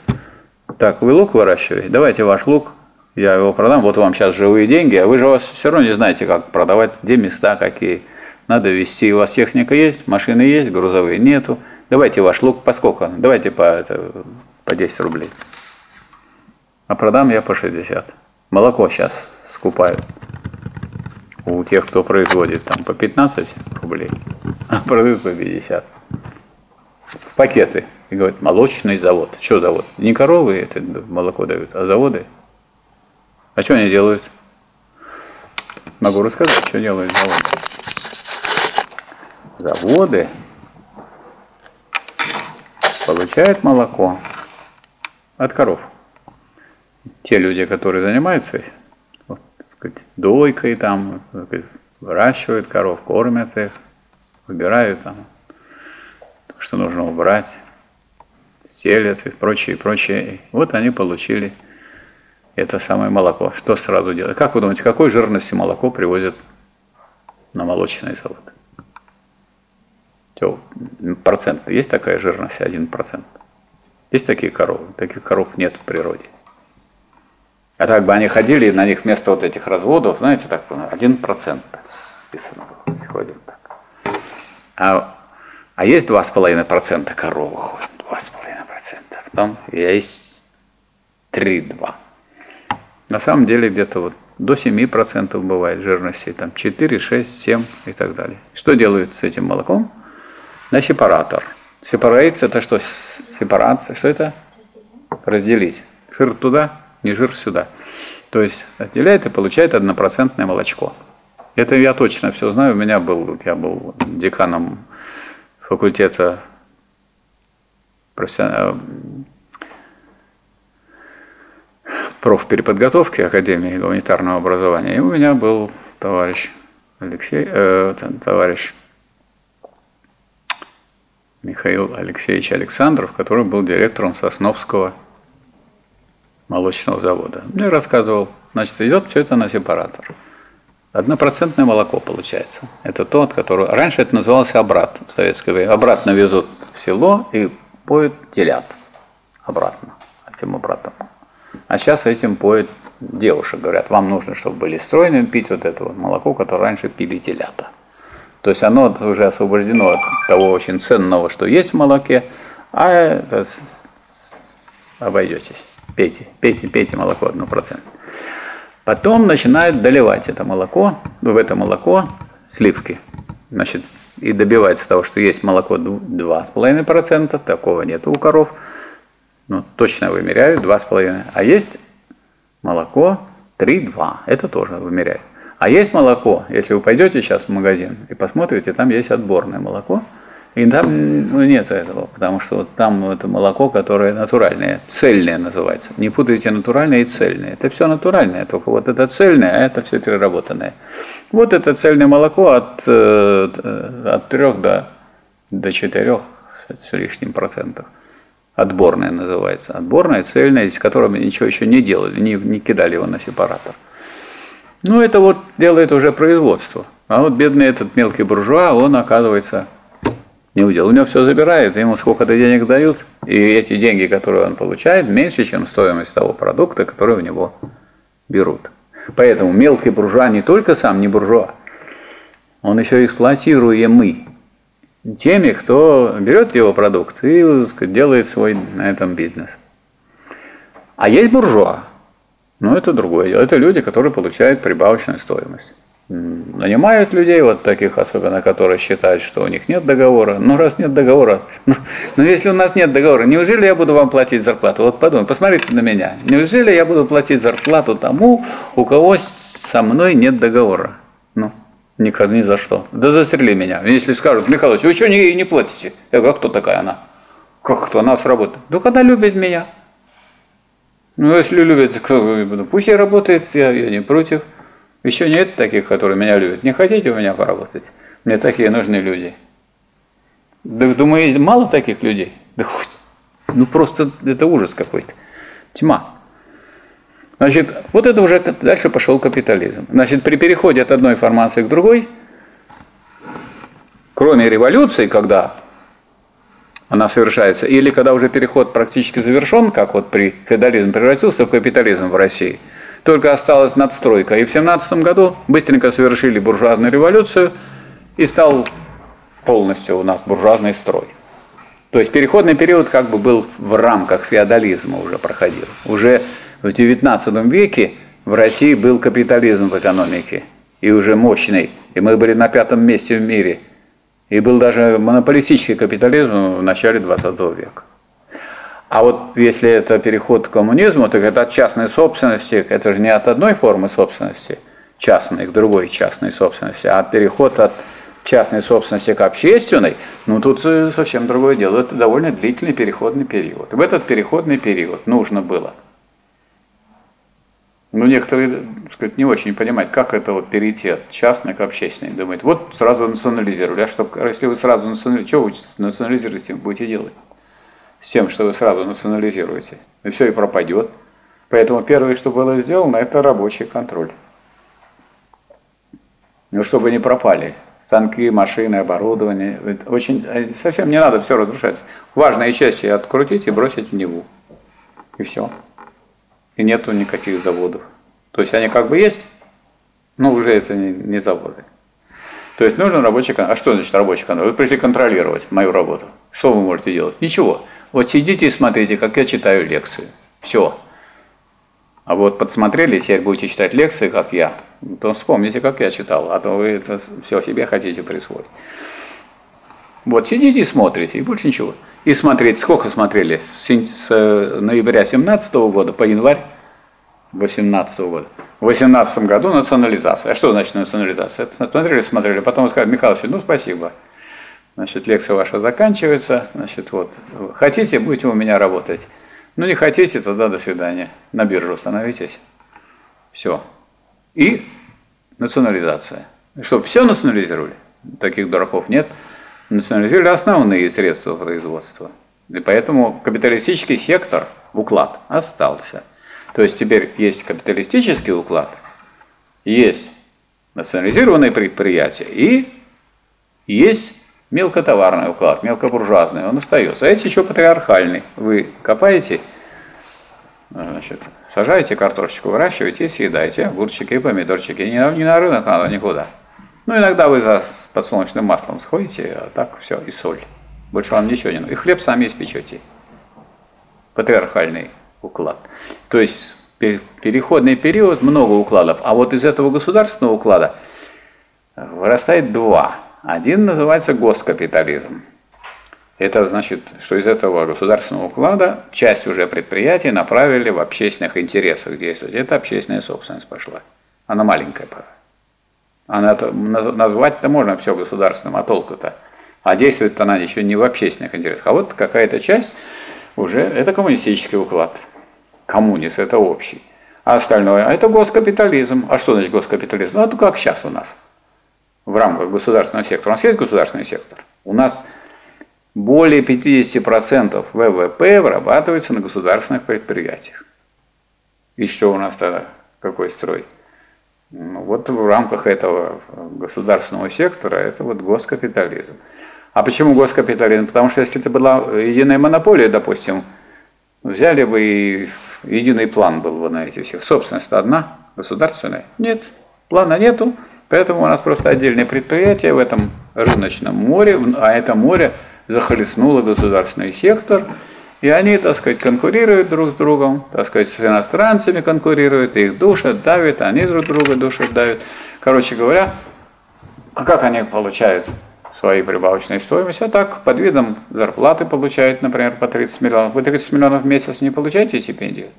Так, вы лук выращиваете? Давайте ваш лук, я его продам. Вот вам сейчас живые деньги, а вы же вас все равно не знаете, как продавать, где места какие. Надо вести. У вас техника есть, машины есть, грузовые нету. Давайте ваш лук по сколько? Давайте по, это, по 10 рублей. А продам я по 60. Молоко сейчас скупают у тех, кто производит там по 15 рублей, а продают по 50. В пакеты. И говорят, молочный завод. Что завод? Не коровы это молоко дают, а заводы. А что они делают? Могу рассказать, что делают заводы. Заводы получают молоко от коров те люди, которые занимаются вот, так сказать, дойкой, там, выращивают коров, кормят их, выбирают там, что нужно убрать, селят и прочее, прочее. Вот они получили это самое молоко. Что сразу делать? Как вы думаете, какой жирности молоко привозят на молочный завод? Процент. Есть такая жирность, один процент. Есть такие коровы? Таких коров нет в природе. А так бы они ходили, и на них вместо вот этих разводов, знаете, так один процент написано ходит так. А, а есть два с половиной процента коровы ходят, два с половиной процента. Потом есть три-два. На самом деле где-то вот до 7% бывает жирности, там 4, 6, 7 и так далее. Что делают с этим молоком? На сепаратор. Сепарат это что? Сепарация. Что это? Разделить. Жир туда, не жир сюда. То есть отделяет и получает однопроцентное молочко. Это я точно все знаю. У меня был, я был деканом факультета профессионального профпереподготовки Академии гуманитарного образования. И у меня был товарищ Алексей, э, товарищ Михаил Алексеевич Александров, который был директором Сосновского молочного завода. Мне рассказывал, значит, идет все это на сепаратор. Однопроцентное молоко получается. Это то, от которого... Раньше это называлось обрат в советское время. Обратно везут в село и поют телят. Обратно. Этим обратом. А сейчас этим поют девушек говорят, вам нужно, чтобы были стройными, пить вот это вот молоко, которое раньше пили телята. То есть оно уже освобождено от того очень ценного, что есть в молоке, а обойдетесь. Пейте, пейте, пейте молоко 1%. Потом начинают доливать это молоко, в это молоко сливки. Значит, и добивается того, что есть молоко ду- 2,5%, такого нет у коров. Ну, точно вымеряют 2,5%. А есть молоко 3,2. Это тоже вымеряют. А есть молоко, если вы пойдете сейчас в магазин и посмотрите, там есть отборное молоко. И там ну, нет этого, потому что вот там это молоко, которое натуральное, цельное называется. Не путайте натуральное и цельное. Это все натуральное, только вот это цельное, а это все переработанное. Вот это цельное молоко от, э, от 3 до, до 4 с лишним процентов. Отборное называется. Отборное, цельное, с которым ничего еще не делали, не, не кидали его на сепаратор. Ну, это вот делает уже производство. А вот бедный этот мелкий буржуа, он оказывается не удел. У него все забирает, ему сколько-то денег дают, и эти деньги, которые он получает, меньше, чем стоимость того продукта, который у него берут. Поэтому мелкий буржуа не только сам не буржуа, он еще эксплуатируемый теми, кто берет его продукт и сказать, делает свой на этом бизнес. А есть буржуа, но это другое дело. Это люди, которые получают прибавочную стоимость. Нанимают людей, вот таких особенно, которые считают, что у них нет договора. Ну, раз нет договора, (laughs) ну, ну, если у нас нет договора, неужели я буду вам платить зарплату? Вот подумай, посмотрите на меня. Неужели я буду платить зарплату тому, у кого со мной нет договора? Ну, никогда ни за что. Да застрели меня. Если скажут, Михайлович, вы что не, не платите? Я говорю, а кто такая она? Как кто? Она с работы. Ну, когда любит меня. Ну, если любит, то пусть и работает, я, я не против. Еще нет таких, которые меня любят. Не хотите у меня поработать? Мне такие нужны люди. Да думаете, мало таких людей? Да хоть, ну просто это ужас какой-то. Тьма. Значит, вот это уже дальше пошел капитализм. Значит, при переходе от одной формации к другой, кроме революции, когда она совершается, или когда уже переход практически завершен, как вот при феодализме превратился в капитализм в России, только осталась надстройка. И в 17 году быстренько совершили буржуазную революцию, и стал полностью у нас буржуазный строй. То есть переходный период как бы был в рамках феодализма уже проходил. Уже в XIX веке в России был капитализм в экономике, и уже мощный. И мы были на пятом месте в мире. И был даже монополистический капитализм в начале 20 века. А вот если это переход к коммунизму, так это от частной собственности, это же не от одной формы собственности частной к другой частной собственности, а переход от частной собственности к общественной, ну тут совсем другое дело. Это довольно длительный переходный период. В этот переходный период нужно было ну, некоторые, так сказать, не очень понимают, как это вот перейти от частной к общественной. Думают, вот сразу национализировали. А что, если вы сразу национализируете, что вы национализируете, будете делать? С тем, что вы сразу национализируете. И все и пропадет. Поэтому первое, что было сделано, это рабочий контроль. Ну, чтобы не пропали станки, машины, оборудование. Очень, совсем не надо все разрушать. Важные части открутить и бросить в Неву. И все и нету никаких заводов. То есть они как бы есть, но уже это не, не заводы. То есть нужен рабочий контроль. А что значит рабочий контроль? Вы пришли контролировать мою работу. Что вы можете делать? Ничего. Вот сидите и смотрите, как я читаю лекции. Все. А вот подсмотрели, теперь будете читать лекции, как я, то вспомните, как я читал, а то вы это все себе хотите присвоить. Вот сидите и смотрите, и больше ничего. И смотреть, сколько смотрели? С, с ноября 17 года по январь 18 года. В 18 году национализация. А что значит национализация? Смотрели, смотрели, потом сказали, Михайлович, ну спасибо. Значит, лекция ваша заканчивается. Значит, вот, хотите, будете у меня работать. Ну, не хотите, тогда до свидания. На биржу становитесь. Все. И национализация. Чтобы все национализировали. Таких дураков нет национализировали основные средства производства. И поэтому капиталистический сектор, уклад, остался. То есть теперь есть капиталистический уклад, есть национализированные предприятия и есть мелкотоварный уклад, мелкобуржуазный, он остается. А есть еще патриархальный. Вы копаете Значит, сажаете картошечку, выращиваете и съедаете, огурчики и помидорчики. Не, на- не на рынок надо никуда. Ну, иногда вы за подсолнечным маслом сходите, а так все, и соль. Больше вам ничего не нужно. И хлеб сами испечете. Патриархальный уклад. То есть пе- переходный период, много укладов. А вот из этого государственного уклада вырастает два. Один называется госкапитализм. Это значит, что из этого государственного уклада часть уже предприятий направили в общественных интересах действовать. Это общественная собственность пошла. Она маленькая пока. Она назвать-то можно все государственным, а толку-то? А действует она еще не в общественных интересах. А вот какая-то часть уже это коммунистический уклад. Коммунизм это общий. А остальное, а это госкапитализм. А что значит госкапитализм? Ну, это как сейчас у нас в рамках государственного сектора. У нас есть государственный сектор. У нас более 50% ВВП вырабатывается на государственных предприятиях. И что у нас тогда? Какой строй? Ну, вот в рамках этого государственного сектора это вот госкапитализм. А почему госкапитализм? Потому что если это была единая монополия, допустим, взяли бы и единый план был бы на эти все. Собственность одна, государственная? Нет, плана нету, поэтому у нас просто отдельное предприятие в этом рыночном море, а это море захлестнуло государственный сектор, и они, так сказать, конкурируют друг с другом, так сказать, с иностранцами конкурируют, их душат, давят, они друг друга душат, давят. Короче говоря, а как они получают свои прибавочные стоимости? А так, под видом зарплаты получают, например, по 30 миллионов. Вы 30 миллионов в месяц не получаете стипендию?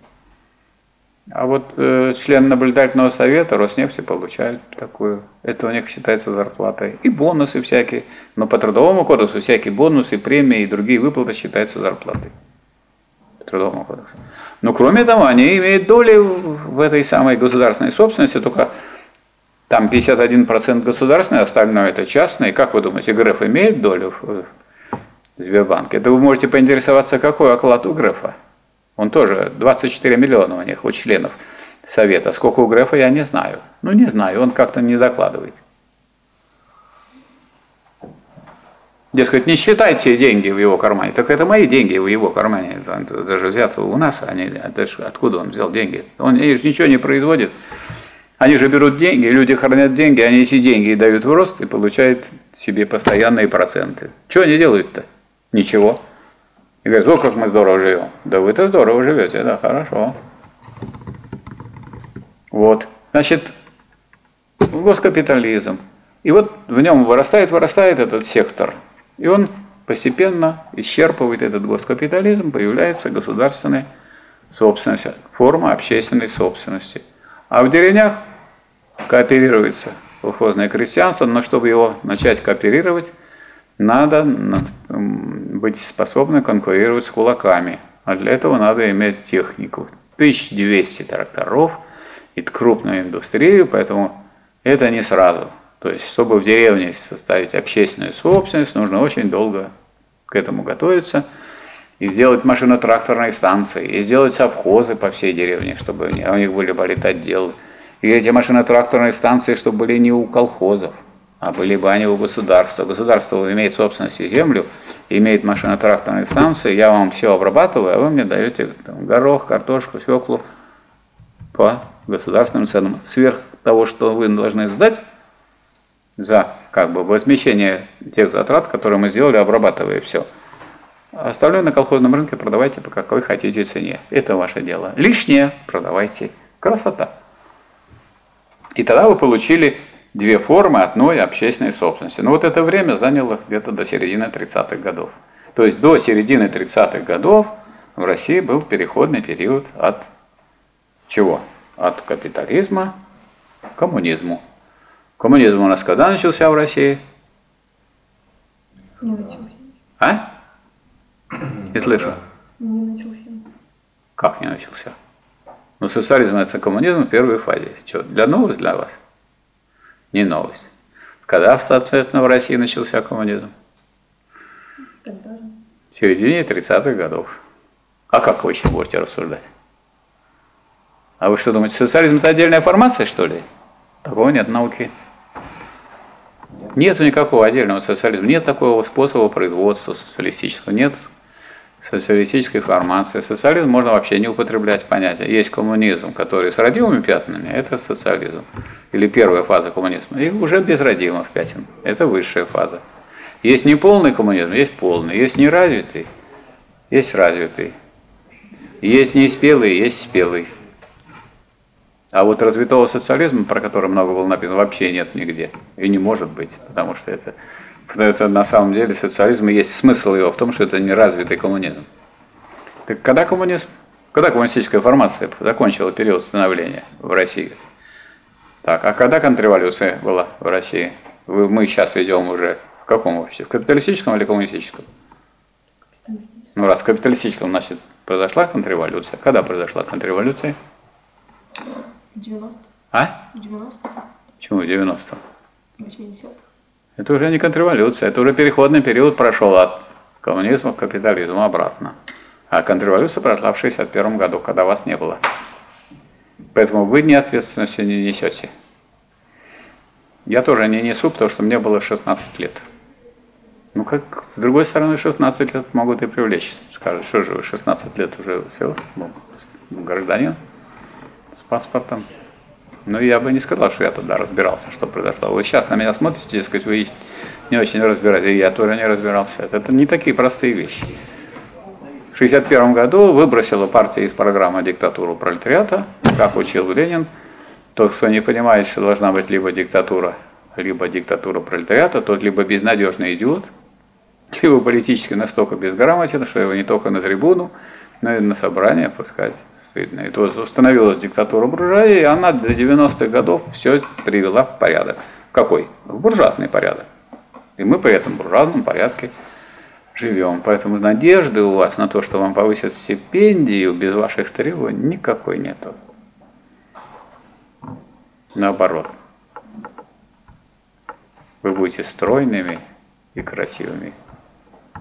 А вот э, член наблюдательного совета Роснефти получает такую. Это у них считается зарплатой. И бонусы всякие. Но по трудовому кодексу всякие бонусы, премии и другие выплаты считаются зарплатой. Трудовому кодексу. Но кроме того, они имеют доли в этой самой государственной собственности, только там 51% государственной, остальное это частное. И как вы думаете, ГРФ имеет долю в Сбербанке? Это вы можете поинтересоваться, какой оклад у ГРФа. Он тоже 24 миллиона у них, у членов совета. Сколько у Грефа, я не знаю. Ну, не знаю, он как-то не докладывает. Дескать, не считайте деньги в его кармане. Так это мои деньги в его кармане. Даже взято у нас, они, это ж откуда он взял деньги? Он они же ничего не производит. Они же берут деньги, люди хранят деньги, они эти деньги дают в рост и получают себе постоянные проценты. Что они делают-то? Ничего. И говорит, о, как мы здорово живем. Да вы-то здорово живете, да, хорошо. Вот. Значит, госкапитализм. И вот в нем вырастает, вырастает этот сектор. И он постепенно исчерпывает этот госкапитализм, появляется государственная собственность, форма общественной собственности. А в деревнях кооперируется колхозное крестьянство, но чтобы его начать кооперировать, надо быть способным конкурировать с кулаками. А для этого надо иметь технику. 1200 тракторов и крупную индустрию, поэтому это не сразу. То есть, чтобы в деревне составить общественную собственность, нужно очень долго к этому готовиться. И сделать машино-тракторные станции, и сделать совхозы по всей деревне, чтобы у них были политотделы. И эти машино-тракторные станции, чтобы были не у колхозов, а были бы они у государства. Государство имеет собственность и землю, имеет машино-тракторные станции, я вам все обрабатываю, а вы мне даете там, горох, картошку, свеклу по государственным ценам. Сверх того, что вы должны сдать за как бы возмещение тех затрат, которые мы сделали, обрабатывая все. Остальное на колхозном рынке продавайте по какой хотите цене. Это ваше дело. Лишнее продавайте. Красота. И тогда вы получили две формы одной общественной собственности. Но вот это время заняло где-то до середины 30-х годов. То есть до середины 30-х годов в России был переходный период от чего? От капитализма к коммунизму. Коммунизм у нас когда начался в России? Не начался. А? Не слышу. Не начался. Как не начался? Ну, социализм это коммунизм в первой фазе. Что, для новость для вас? Не новость. Когда, соответственно, в России начался коммунизм? Тогда же. В середине 30-х годов. А как вы еще можете рассуждать? А вы что думаете, социализм это отдельная формация, что ли? Такого нет науки. Нет никакого отдельного социализма, нет такого способа производства социалистического, нет социалистической формации. Социализм можно вообще не употреблять понятие. Есть коммунизм, который с родимыми пятнами, это социализм. Или первая фаза коммунизма. И уже без родимых пятен. Это высшая фаза. Есть неполный коммунизм, есть полный. Есть неразвитый, есть развитый. Есть неспелый, есть спелый. А вот развитого социализма, про который много было написано, вообще нет нигде. И не может быть, потому что это, это на самом деле социализм и есть смысл его в том, что это не развитый коммунизм. Так когда коммунизм, когда коммунистическая формация закончила период становления в России? Так, а когда контрреволюция была в России? Вы, мы сейчас идем уже в каком обществе? В капиталистическом или коммунистическом? Ну, раз в капиталистическом, значит, произошла контрреволюция. Когда произошла контрреволюция? 90 А? 90 Почему 90 80 Это уже не контрреволюция, это уже переходный период прошел от коммунизма к капитализму обратно. А контрреволюция прошла в 61 году, когда вас не было. Поэтому вы ни ответственности не несете. Я тоже не несу, потому что мне было 16 лет. Ну как, с другой стороны, 16 лет могут и привлечь. Скажут, что же вы 16 лет уже все, ну, гражданин с паспортом. Но я бы не сказал, что я тогда разбирался, что произошло. Вы сейчас на меня смотрите, дескать, вы не очень разбираетесь, и я тоже не разбирался. Это не такие простые вещи. В 1961 году выбросила партия из программы диктатуру пролетариата, как учил Ленин. Тот, кто не понимает, что должна быть либо диктатура, либо диктатура пролетариата, тот либо безнадежный идиот, либо политически настолько безграмотен, что его не только на трибуну, но и на собрание пускать стыдно. И то установилась диктатура буржуазии, и она до 90-х годов все привела в порядок. Какой? В буржуазный порядок. И мы при этом в буржуазном порядке живем. Поэтому надежды у вас на то, что вам повысят стипендию без ваших требований, никакой нету. Наоборот. Вы будете стройными и красивыми.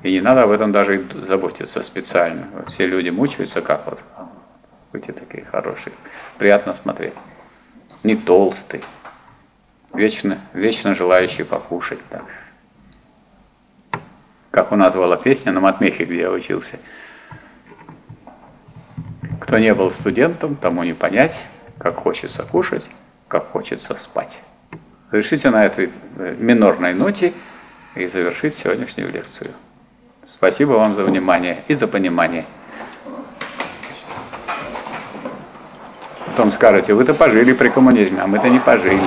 И не надо об этом даже заботиться специально. Все люди мучаются, как вот. Будьте такие хорошие. Приятно смотреть. Не толстый. Вечно, вечно желающий покушать. Так. Как у нас была песня на Матмехе, где я учился. Кто не был студентом, тому не понять, как хочется кушать, как хочется спать. Решите на этой э, минорной ноте и завершить сегодняшнюю лекцию. Спасибо вам за внимание и за понимание. Потом скажете, вы-то пожили при коммунизме, а мы-то не пожили.